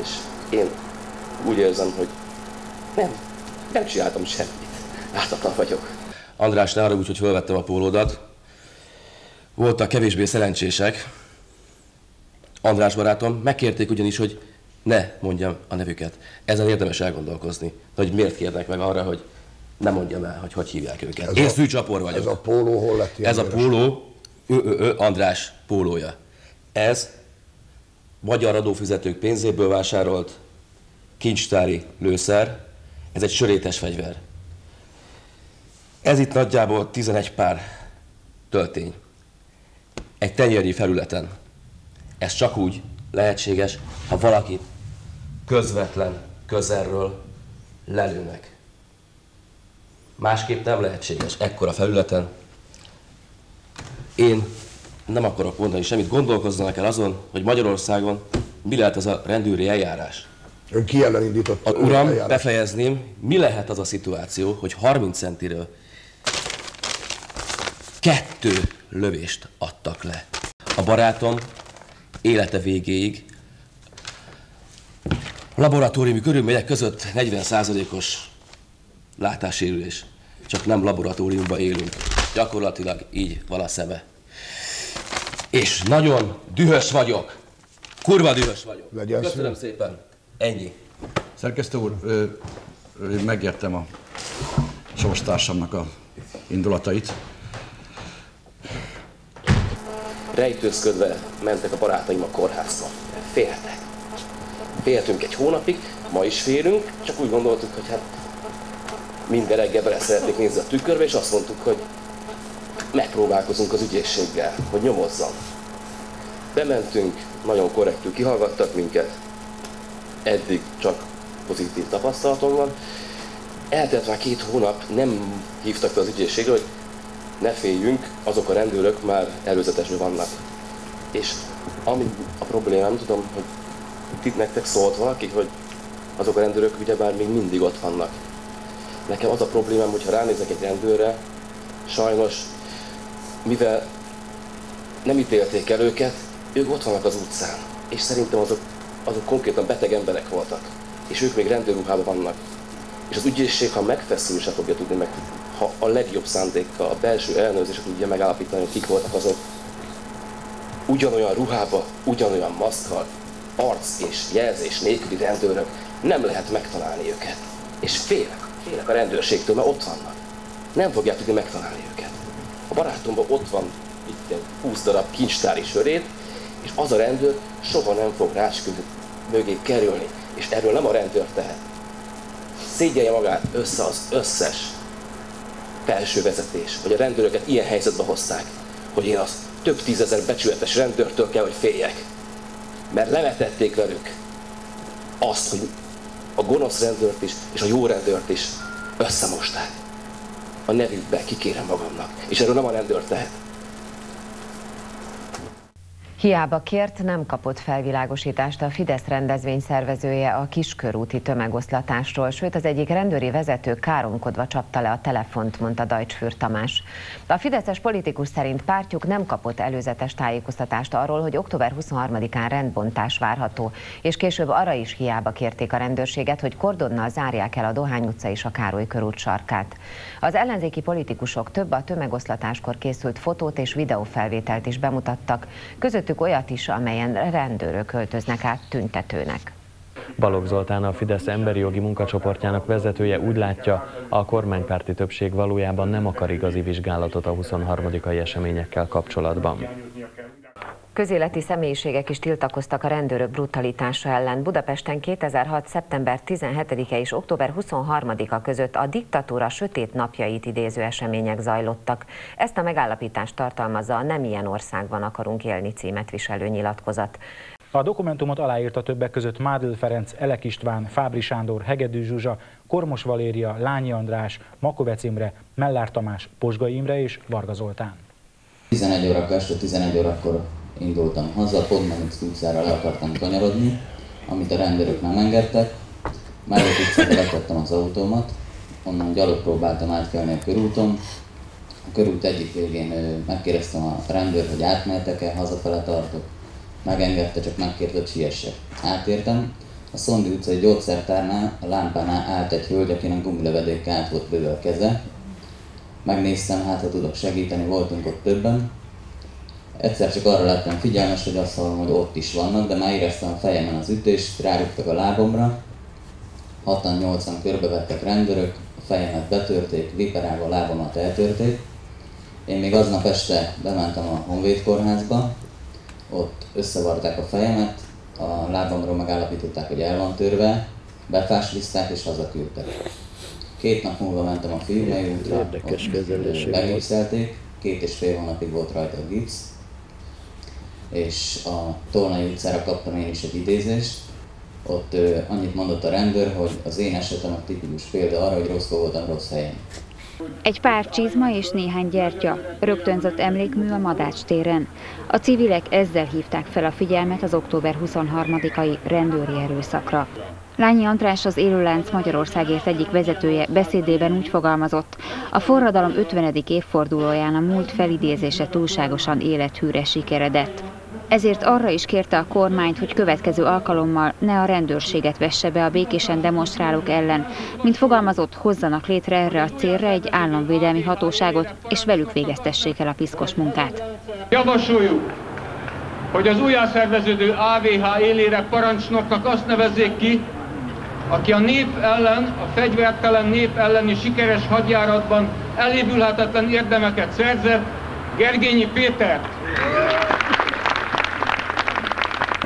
És én úgy érzem, hogy nem, nem csináltam semmit. Ártatlan vagyok. András, ne arra úgy, hogy felvettem a pólódat. Voltak kevésbé szerencsések. András barátom, megkérték ugyanis, hogy ne mondjam a nevüket. Ezen érdemes elgondolkozni. Hogy miért kérnek meg arra, hogy nem mondjam el, hogy hogy hívják őket. Ez Én a, szűcsapor vagyok. Ez a póló hol lett ilyen Ez a póló, ő, ő, ő, András pólója. Ez magyar adófizetők pénzéből vásárolt kincstári lőszer, ez egy sörétes fegyver. Ez itt nagyjából 11 pár töltény. Egy tenyérnyi felületen. Ez csak úgy lehetséges, ha valakit közvetlen közelről lelőnek. Másképp nem lehetséges ekkora felületen. Én nem akarok mondani semmit, gondolkozzanak el azon, hogy Magyarországon mi lehet az a rendőri eljárás. Ön ki ellen indított a, Uram, eljárás? befejezném, mi lehet az a szituáció, hogy 30 centiről Kettő lövést adtak le. A barátom élete végéig laboratóriumi körülmények között 40%-os látássérülés. Csak nem laboratóriumban élünk. Gyakorlatilag így van a szeme. És nagyon dühös vagyok. Kurva dühös vagyok. Legyen Köszönöm szépen. Ennyi. Szerkesztő úr, ö, ö, megértem a sorstársamnak a indulatait. Rejtőzködve mentek a barátaim a kórházba. Féltek. Féltünk egy hónapig, ma is félünk, csak úgy gondoltuk, hogy hát minden reggel bele szeretnék nézni a tükörbe, és azt mondtuk, hogy megpróbálkozunk az ügyészséggel, hogy nyomozzon. Bementünk, nagyon korrektül kihallgattak minket, eddig csak pozitív tapasztalatom van. Eltelt már két hónap, nem hívtak fel az ügyészségre, hogy ne féljünk, azok a rendőrök már előzetesben vannak. És ami a probléma, tudom, hogy itt nektek szólt valaki, hogy azok a rendőrök ugyebár még mindig ott vannak. Nekem az a problémám, hogyha ránézek egy rendőrre, sajnos, mivel nem ítélték el őket, ők ott vannak az utcán. És szerintem azok, azok konkrétan beteg emberek voltak. És ők még rendőrruhában vannak. És az ügyészség, ha megfeszül, se fogja tudni meg, ha a legjobb szándékkal, a belső ellenőrzés tudja megállapítani, hogy kik voltak azok, ugyanolyan ruhába, ugyanolyan maszkkal, arc és jelzés nélküli rendőrök, nem lehet megtalálni őket. És félek, félek a rendőrségtől, mert ott vannak. Nem fogják tudni megtalálni őket. A barátomban ott van itt egy 20 darab kincstári sörét, és az a rendőr soha nem fog rásküld mögé kerülni. És erről nem a rendőr tehet. Szégyelje magát össze az összes felső vezetés, hogy a rendőröket ilyen helyzetbe hozták, hogy én az több tízezer becsületes rendőrtől kell, hogy féljek. Mert levetették velük azt, hogy a gonosz rendőrt is, és a jó rendőrt is összemosták. A nevükbe kikérem magamnak. És erről nem a rendőr tehet. Hiába kért, nem kapott felvilágosítást a Fidesz rendezvény szervezője a kiskörúti tömegoszlatásról, sőt az egyik rendőri vezető káromkodva csapta le a telefont, mondta Dajcsfűr Tamás. A fideszes politikus szerint pártjuk nem kapott előzetes tájékoztatást arról, hogy október 23-án rendbontás várható, és később arra is hiába kérték a rendőrséget, hogy kordonnal zárják el a Dohány utca és a Károly körút sarkát. Az ellenzéki politikusok több a tömegoszlatáskor készült fotót és videófelvételt is bemutattak, között közöttük olyat is, amelyen rendőrök öltöznek át tüntetőnek. Balogh Zoltán, a Fidesz emberi jogi munkacsoportjának vezetője úgy látja, a kormánypárti többség valójában nem akar igazi vizsgálatot a 23. eseményekkel kapcsolatban. Közéleti személyiségek is tiltakoztak a rendőrök brutalitása ellen. Budapesten 2006. szeptember 17-e és október 23-a között a diktatúra sötét napjait idéző események zajlottak. Ezt a megállapítást tartalmazza a Nem ilyen országban akarunk élni címet viselő nyilatkozat. A dokumentumot aláírta többek között Mádl Ferenc, Elek István, Fábri Sándor, Hegedű Zsuzsa, Kormos Valéria, Lányi András, Makovec Imre, Mellár Tamás, Posgai Imre és Varga Zoltán. 11 órakor, este 11 órakor indultam haza, Podmanicki utcára le akartam kanyarodni, amit a rendőrök nem engedtek. Májok utcára letettem az autómat, onnan gyalog próbáltam átkelni a körúton. A körút egyik végén megkérdeztem a rendőr, hogy átmehetek-e, hazafele tartok. Megengedte, csak megkért, hogy siessek. Átértem, a Szondi utcai gyógyszertárnál, a lámpánál állt egy hölgy, akinek gumilevedékkel át volt bőve a keze. Megnéztem, hát ha tudok segíteni, voltunk ott többen, Egyszer csak arra lettem figyelmes, hogy azt hallom, hogy ott is vannak, de már éreztem a fejemen az ütést, rárugtak a lábomra. 6-8-an körbevettek rendőrök, a fejemet betörték, viperával a lábamat eltörték. Én még aznap este bementem a Honvéd kórházba, ott összevarták a fejemet, a lábamról megállapították, hogy el van törve, befáslizták és hazaküldtek. Két nap múlva mentem a Fiumei útra, ott két és fél hónapig volt rajta a gipsz, és a Tolnai utcára kaptam én is egy idézést. Ott ö, annyit mondott a rendőr, hogy az én esetem a tipikus példa arra, hogy rosszul voltam rossz helyen. Egy pár csizma és néhány gyertya, rögtönzött emlékmű a Madács téren. A civilek ezzel hívták fel a figyelmet az október 23-ai rendőri erőszakra. Lányi András az Élőlánc Magyarországért egyik vezetője beszédében úgy fogalmazott, a forradalom 50. évfordulóján a múlt felidézése túlságosan élethűre sikeredett. Ezért arra is kérte a kormányt, hogy következő alkalommal ne a rendőrséget vesse be a békésen demonstrálók ellen, mint fogalmazott, hozzanak létre erre a célra egy államvédelmi hatóságot, és velük végeztessék el a piszkos munkát. Javasoljuk, hogy az újjászerveződő AVH élére parancsnoknak azt nevezzék ki, aki a nép ellen, a fegyvertelen nép elleni sikeres hadjáratban elévülhetetlen érdemeket szerzett, Gergényi Péter.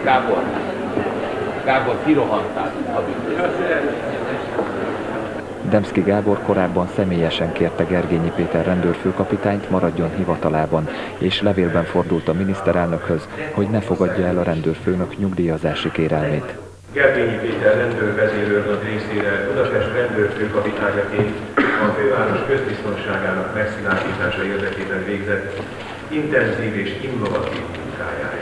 Gábor, Gábor, kirohantál Demszki Gábor korábban személyesen kérte Gergényi Péter rendőrfőkapitányt maradjon hivatalában, és levélben fordult a miniszterelnökhöz, hogy ne fogadja el a rendőrfőnök nyugdíjazási kérelmét. Gergényi Péter rendőrvezérőrnök részére Budapest rendőrfőkapitányaként a főváros közbiztonságának megszilárdítása érdekében végzett intenzív és innovatív munkájáért.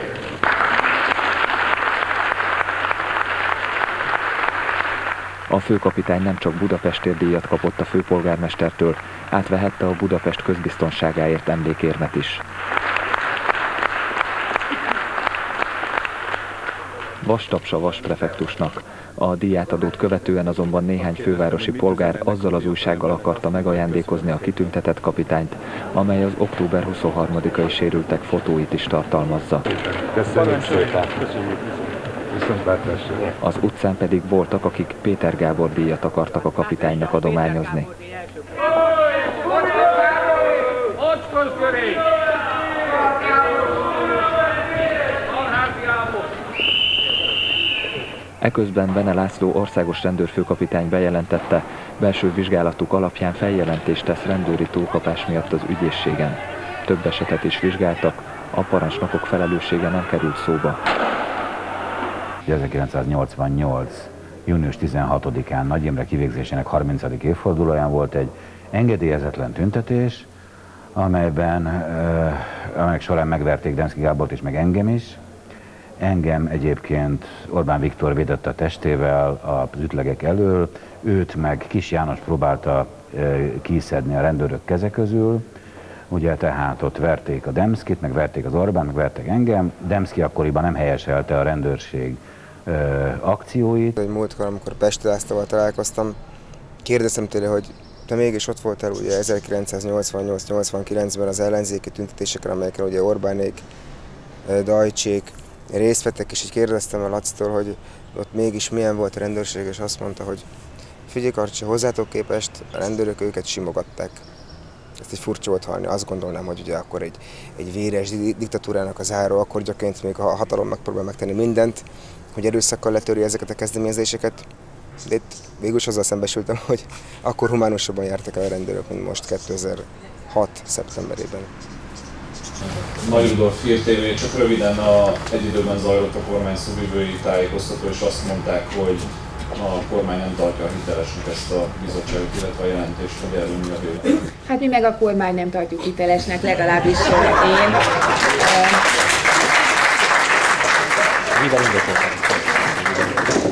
A főkapitány nem csak Budapestért díjat kapott a főpolgármestertől, átvehette a Budapest közbiztonságáért emlékérmet is. Vastapsa Vas prefektusnak. A díjátadót követően azonban néhány fővárosi polgár azzal az újsággal akarta megajándékozni a kitüntetett kapitányt, amely az október 23-ai sérültek fotóit is tartalmazza. Köszönjük szépen! Az utcán pedig voltak, akik Péter Gábor díjat akartak a kapitánynak adományozni. Eközben Bene László országos rendőrfőkapitány bejelentette, belső vizsgálatuk alapján feljelentést tesz rendőri túlkapás miatt az ügyészségen. Több esetet is vizsgáltak, a parancsnokok felelőssége nem került szóba. 1988. június 16-án Nagy Imre kivégzésének 30. évfordulóján volt egy engedélyezetlen tüntetés, amelyben, amelyek során megverték Demszki Gábort is, meg engem is. Engem egyébként Orbán Viktor védett a testével az ütlegek elől, őt meg Kis János próbálta kiszedni a rendőrök keze közül, ugye tehát ott verték a Demszkit, meg verték az Orbán, meg verték engem. Demszki akkoriban nem helyeselte a rendőrség ö, akcióit. Egy múltkor, amikor Pesti Lászlóval találkoztam, kérdeztem tőle, hogy te mégis ott voltál ugye 1988-89-ben az ellenzéki tüntetéseken, amelyeken ugye Orbánék, Dajcsék részt vettek, és így kérdeztem a Lacitól, hogy ott mégis milyen volt a rendőrség, és azt mondta, hogy figyelj Karcsi, hozzátok képest a rendőrök őket simogatták. Ezt egy furcsa volt hallani. Azt gondolnám, hogy ugye akkor egy, egy véres diktatúrának a záró, akkor gyakorlatilag még a hatalom megpróbál megtenni mindent, hogy erőszakkal letöri ezeket a kezdeményezéseket. De itt végül is azzal szembesültem, hogy akkor humánusabban jártak el a rendőrök, mint most 2006. szeptemberében. Nagy Rudolf hírtévé, csak röviden a, egy időben zajlott a kormány szóvivői tájékoztató, és azt mondták, hogy a kormány nem tartja hitelesnek ezt a bizottságot, illetve a jelentést, hogy erről mi a vélemény. Hát mi meg a kormány nem tartjuk hitelesnek, legalábbis én. Mivel indokolták?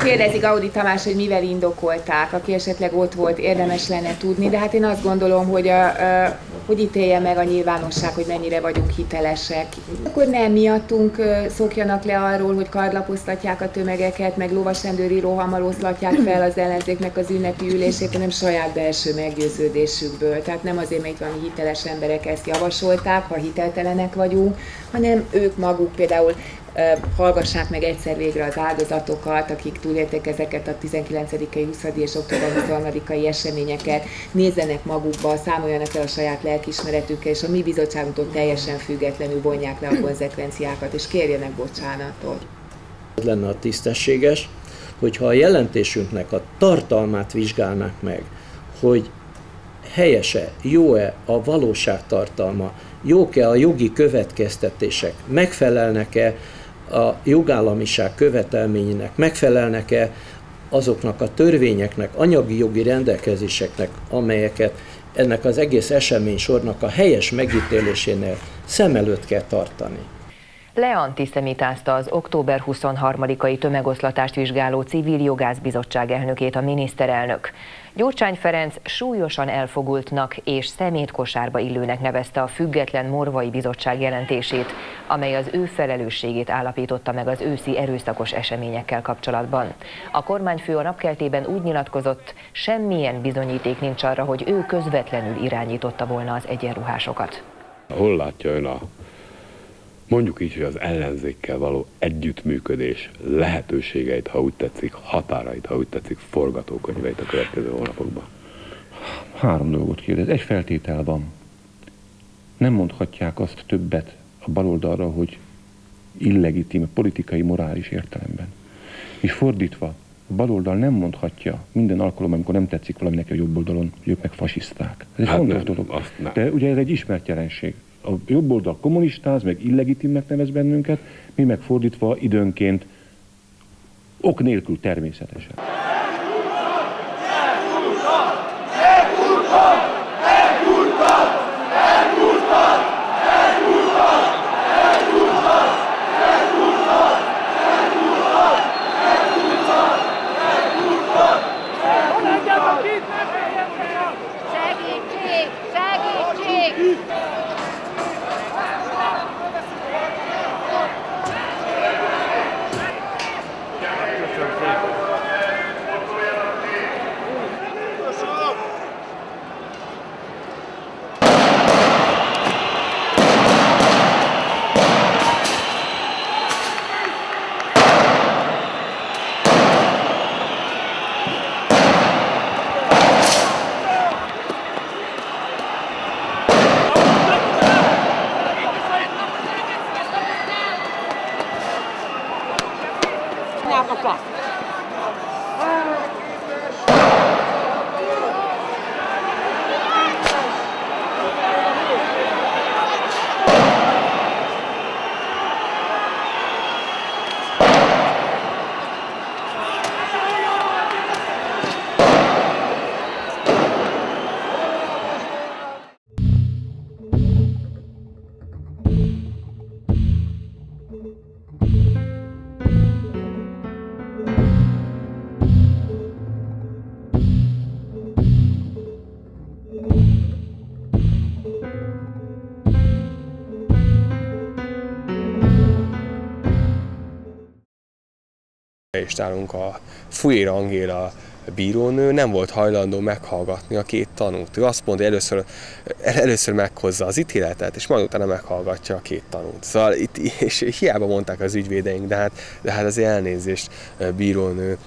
Kérdezi Gaudi Tamás, hogy mivel indokolták, aki esetleg ott volt, érdemes lenne tudni, de hát én azt gondolom, hogy a, a hogy ítélje meg a nyilvánosság, hogy mennyire vagyunk hitelesek. Akkor nem miattunk szokjanak le arról, hogy kardlapoztatják a tömegeket, meg lovasrendőri rohammal oszlatják fel az ellenzéknek az ünnepi ülését, hanem saját belső meggyőződésükből. Tehát nem azért, mert valami hiteles emberek ezt javasolták, ha hiteltelenek vagyunk, hanem ők maguk például hallgassák meg egyszer végre az áldozatokat, akik túlélték ezeket a 19 20 és október 23-ai eseményeket, nézzenek magukba, számoljanak el a saját lelkismeretükkel, és a mi bizottságunktól teljesen függetlenül vonják le a konzekvenciákat, és kérjenek bocsánatot. Ez lenne a tisztességes, hogyha a jelentésünknek a tartalmát vizsgálnák meg, hogy helyese, jó-e a valóság tartalma, jók-e a jogi következtetések, megfelelnek-e a jogállamiság követelményének, megfelelnek-e azoknak a törvényeknek, anyagi jogi rendelkezéseknek, amelyeket ennek az egész esemény sornak a helyes megítélésénél szem előtt kell tartani. Leantiszemitázta az október 23-ai tömegoszlatást vizsgáló civil jogászbizottság elnökét a miniszterelnök. Gyurcsány Ferenc súlyosan elfogultnak és szemétkosárba illőnek nevezte a független Morvai Bizottság jelentését, amely az ő felelősségét állapította meg az őszi erőszakos eseményekkel kapcsolatban. A kormányfő a napkeltében úgy nyilatkozott, semmilyen bizonyíték nincs arra, hogy ő közvetlenül irányította volna az egyenruhásokat. Hol látja ön a mondjuk így, hogy az ellenzékkel való együttműködés lehetőségeit, ha úgy tetszik, határait, ha úgy tetszik, forgatókönyveit a következő hónapokban? Három dolgot kérdez. Egy feltétel van. Nem mondhatják azt többet a baloldalra, hogy illegitim, politikai, morális értelemben. És fordítva, a baloldal nem mondhatja minden alkalommal, amikor nem tetszik valaminek a jobb oldalon, hogy ők meg fasiszták. Ez egy hát fontos dolog. Nem. De ugye ez egy ismert jelenség a jobb oldal kommunistáz, meg illegitimnek nevez bennünket, mi meg fordítva időnként ok nélkül természetesen. Nálunk a Fujér Angéla bírónő nem volt hajlandó meghallgatni a két tanút. Ő azt mondta, hogy először, először meghozza az ítéletet, és majd utána meghallgatja a két tanút. Szóval itt, és hiába mondták az ügyvédeink, de hát, de hát az elnézést bírónő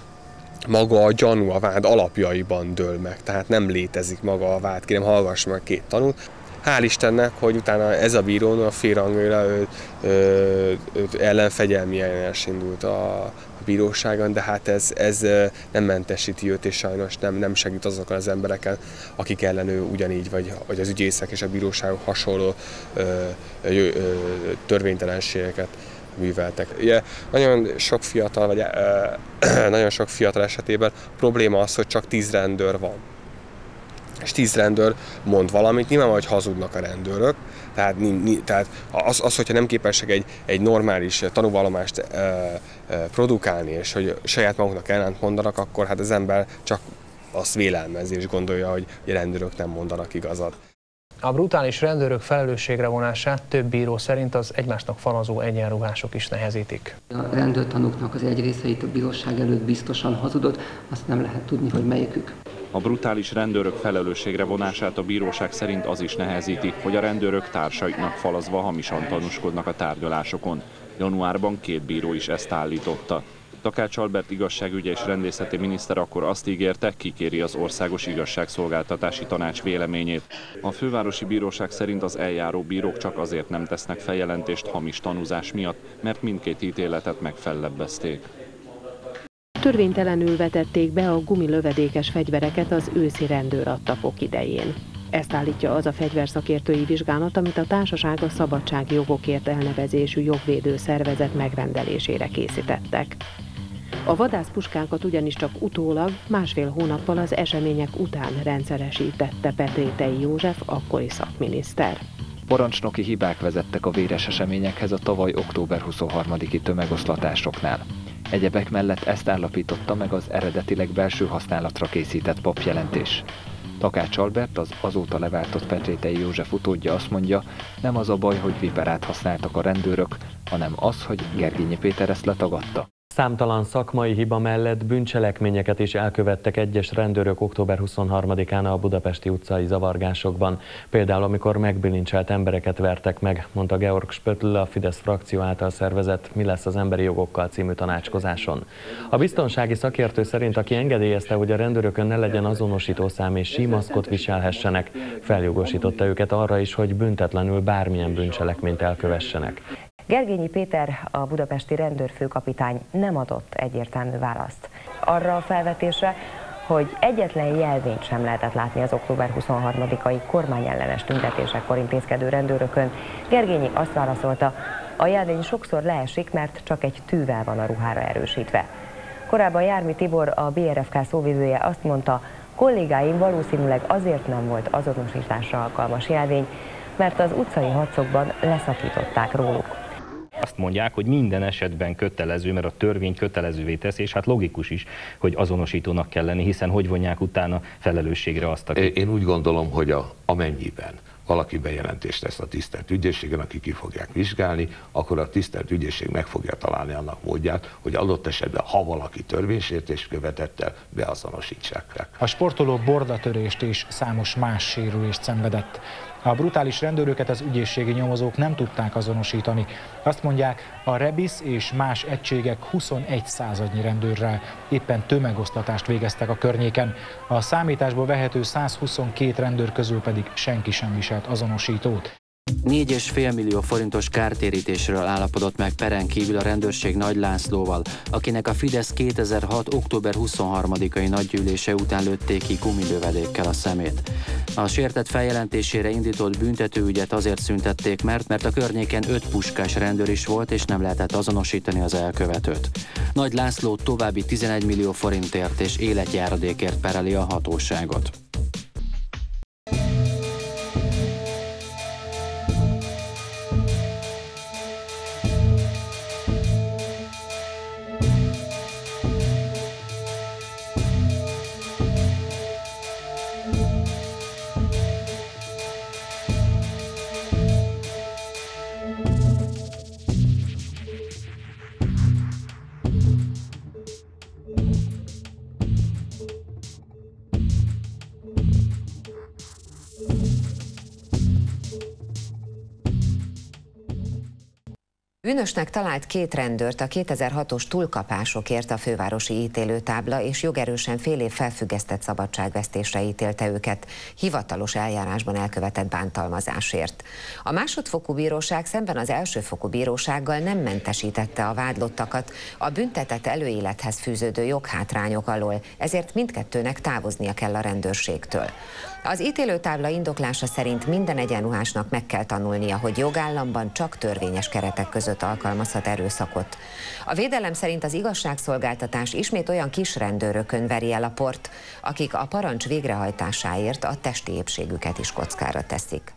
maga a gyanú a vád alapjaiban dől meg, tehát nem létezik maga a vád, kérem hallgass meg két tanút. Hál' Istennek, hogy utána ez a bírónő, a ő ellen fegyelmi eljárás indult a, bíróságon, de hát ez, ez nem mentesíti őt, és sajnos nem, nem segít azokon az embereken, akik ellen ő ugyanígy, vagy, vagy az ügyészek és a bíróságok hasonló ö, ö, ö, törvénytelenségeket műveltek. Ugye, nagyon sok fiatal, vagy ö, nagyon sok fiatal esetében probléma az, hogy csak tíz rendőr van és tíz rendőr mond valamit, nyilván, hogy hazudnak a rendőrök, tehát, tehát az, az, hogyha nem képesek egy, egy normális tanúvallomást e, e, produkálni, és hogy saját maguknak ellent mondanak, akkor hát az ember csak azt vélelmezi és gondolja, hogy a rendőrök nem mondanak igazat. A brutális rendőrök felelősségre vonását több bíró szerint az egymásnak falazó egyenruhások is nehezítik. A rendőrtanúknak az egy részeit a bíróság előtt biztosan hazudott, azt nem lehet tudni, hogy melyikük. A brutális rendőrök felelősségre vonását a bíróság szerint az is nehezíti, hogy a rendőrök társaiknak falazva hamisan tanúskodnak a tárgyalásokon. Januárban két bíró is ezt állította. Takács Albert igazságügyi és rendészeti miniszter akkor azt ígérte, kikéri az Országos Igazságszolgáltatási Tanács véleményét. A fővárosi bíróság szerint az eljáró bírók csak azért nem tesznek feljelentést hamis tanúzás miatt, mert mindkét ítéletet megfellebbezték törvénytelenül vetették be a gumilövedékes fegyvereket az őszi rendőrattakok idején. Ezt állítja az a fegyverszakértői vizsgálat, amit a társaság a Szabadságjogokért elnevezésű jogvédő szervezet megrendelésére készítettek. A vadászpuskánkat ugyanis csak utólag, másfél hónappal az események után rendszeresítette Petrétei József, akkori szakminiszter. Parancsnoki hibák vezettek a véres eseményekhez a tavaly október 23-i tömegoszlatásoknál. Egyebek mellett ezt állapította meg az eredetileg belső használatra készített papjelentés. Takács Albert, az azóta leváltott Petrétei József utódja azt mondja, nem az a baj, hogy viperát használtak a rendőrök, hanem az, hogy Gergényi Péter ezt letagadta. Számtalan szakmai hiba mellett bűncselekményeket is elkövettek egyes rendőrök október 23-án a budapesti utcai zavargásokban. Például amikor megbilincselt embereket vertek meg, mondta Georg Spöttl a Fidesz frakció által szervezett Mi lesz az emberi jogokkal című tanácskozáson. A biztonsági szakértő szerint, aki engedélyezte, hogy a rendőrökön ne legyen azonosítószám és símaszkot viselhessenek, feljogosította őket arra is, hogy büntetlenül bármilyen bűncselekményt elkövessenek. Gergényi Péter, a budapesti rendőrfőkapitány nem adott egyértelmű választ. Arra a felvetésre, hogy egyetlen jelvényt sem lehetett látni az október 23-ai kormányellenes tüntetésekkor intézkedő rendőrökön, Gergényi azt válaszolta, a jelvény sokszor leesik, mert csak egy tűvel van a ruhára erősítve. Korábban Jármi Tibor, a BRFK szóvivője azt mondta, kollégáim valószínűleg azért nem volt azonosításra alkalmas jelvény, mert az utcai harcokban leszakították róluk. Azt mondják, hogy minden esetben kötelező, mert a törvény kötelezővé teszi, és hát logikus is, hogy azonosítónak kell lenni, hiszen hogy vonják utána felelősségre azt, aki... Én úgy gondolom, hogy a, amennyiben valaki bejelentést tesz a tisztelt ügyészségen, aki ki fogják vizsgálni, akkor a tisztelt ügyészség meg fogja találni annak módját, hogy adott esetben, ha valaki törvénysértést követett el, beazonosítsák. A sportoló bordatörést és számos más sérülést szenvedett. A brutális rendőröket az ügyészségi nyomozók nem tudták azonosítani. Azt mondják, a Rebis és más egységek 21 századnyi rendőrrel éppen tömegosztatást végeztek a környéken. A számításból vehető 122 rendőr közül pedig senki sem viselt azonosítót. 4,5 millió forintos kártérítésről állapodott meg peren kívül a rendőrség Nagy Lászlóval, akinek a Fidesz 2006. október 23-ai nagygyűlése után lőtték ki gumilövedékkel a szemét. A sértett feljelentésére indított büntetőügyet azért szüntették, mert, mert a környéken öt puskás rendőr is volt, és nem lehetett azonosítani az elkövetőt. Nagy László további 11 millió forintért és életjáradékért pereli a hatóságot. está talált két rendőrt a 2006-os túlkapásokért a fővárosi ítélőtábla és jogerősen fél év felfüggesztett szabadságvesztésre ítélte őket hivatalos eljárásban elkövetett bántalmazásért. A másodfokú bíróság szemben az elsőfokú bírósággal nem mentesítette a vádlottakat a büntetett előélethez fűződő joghátrányok alól, ezért mindkettőnek távoznia kell a rendőrségtől. Az ítélőtábla indoklása szerint minden egyenruhásnak meg kell tanulnia, hogy jogállamban csak törvényes keretek között alkalmazhat erőszakot. A védelem szerint az igazságszolgáltatás ismét olyan kis rendőrökön veri el a port, akik a parancs végrehajtásáért a testi épségüket is kockára teszik.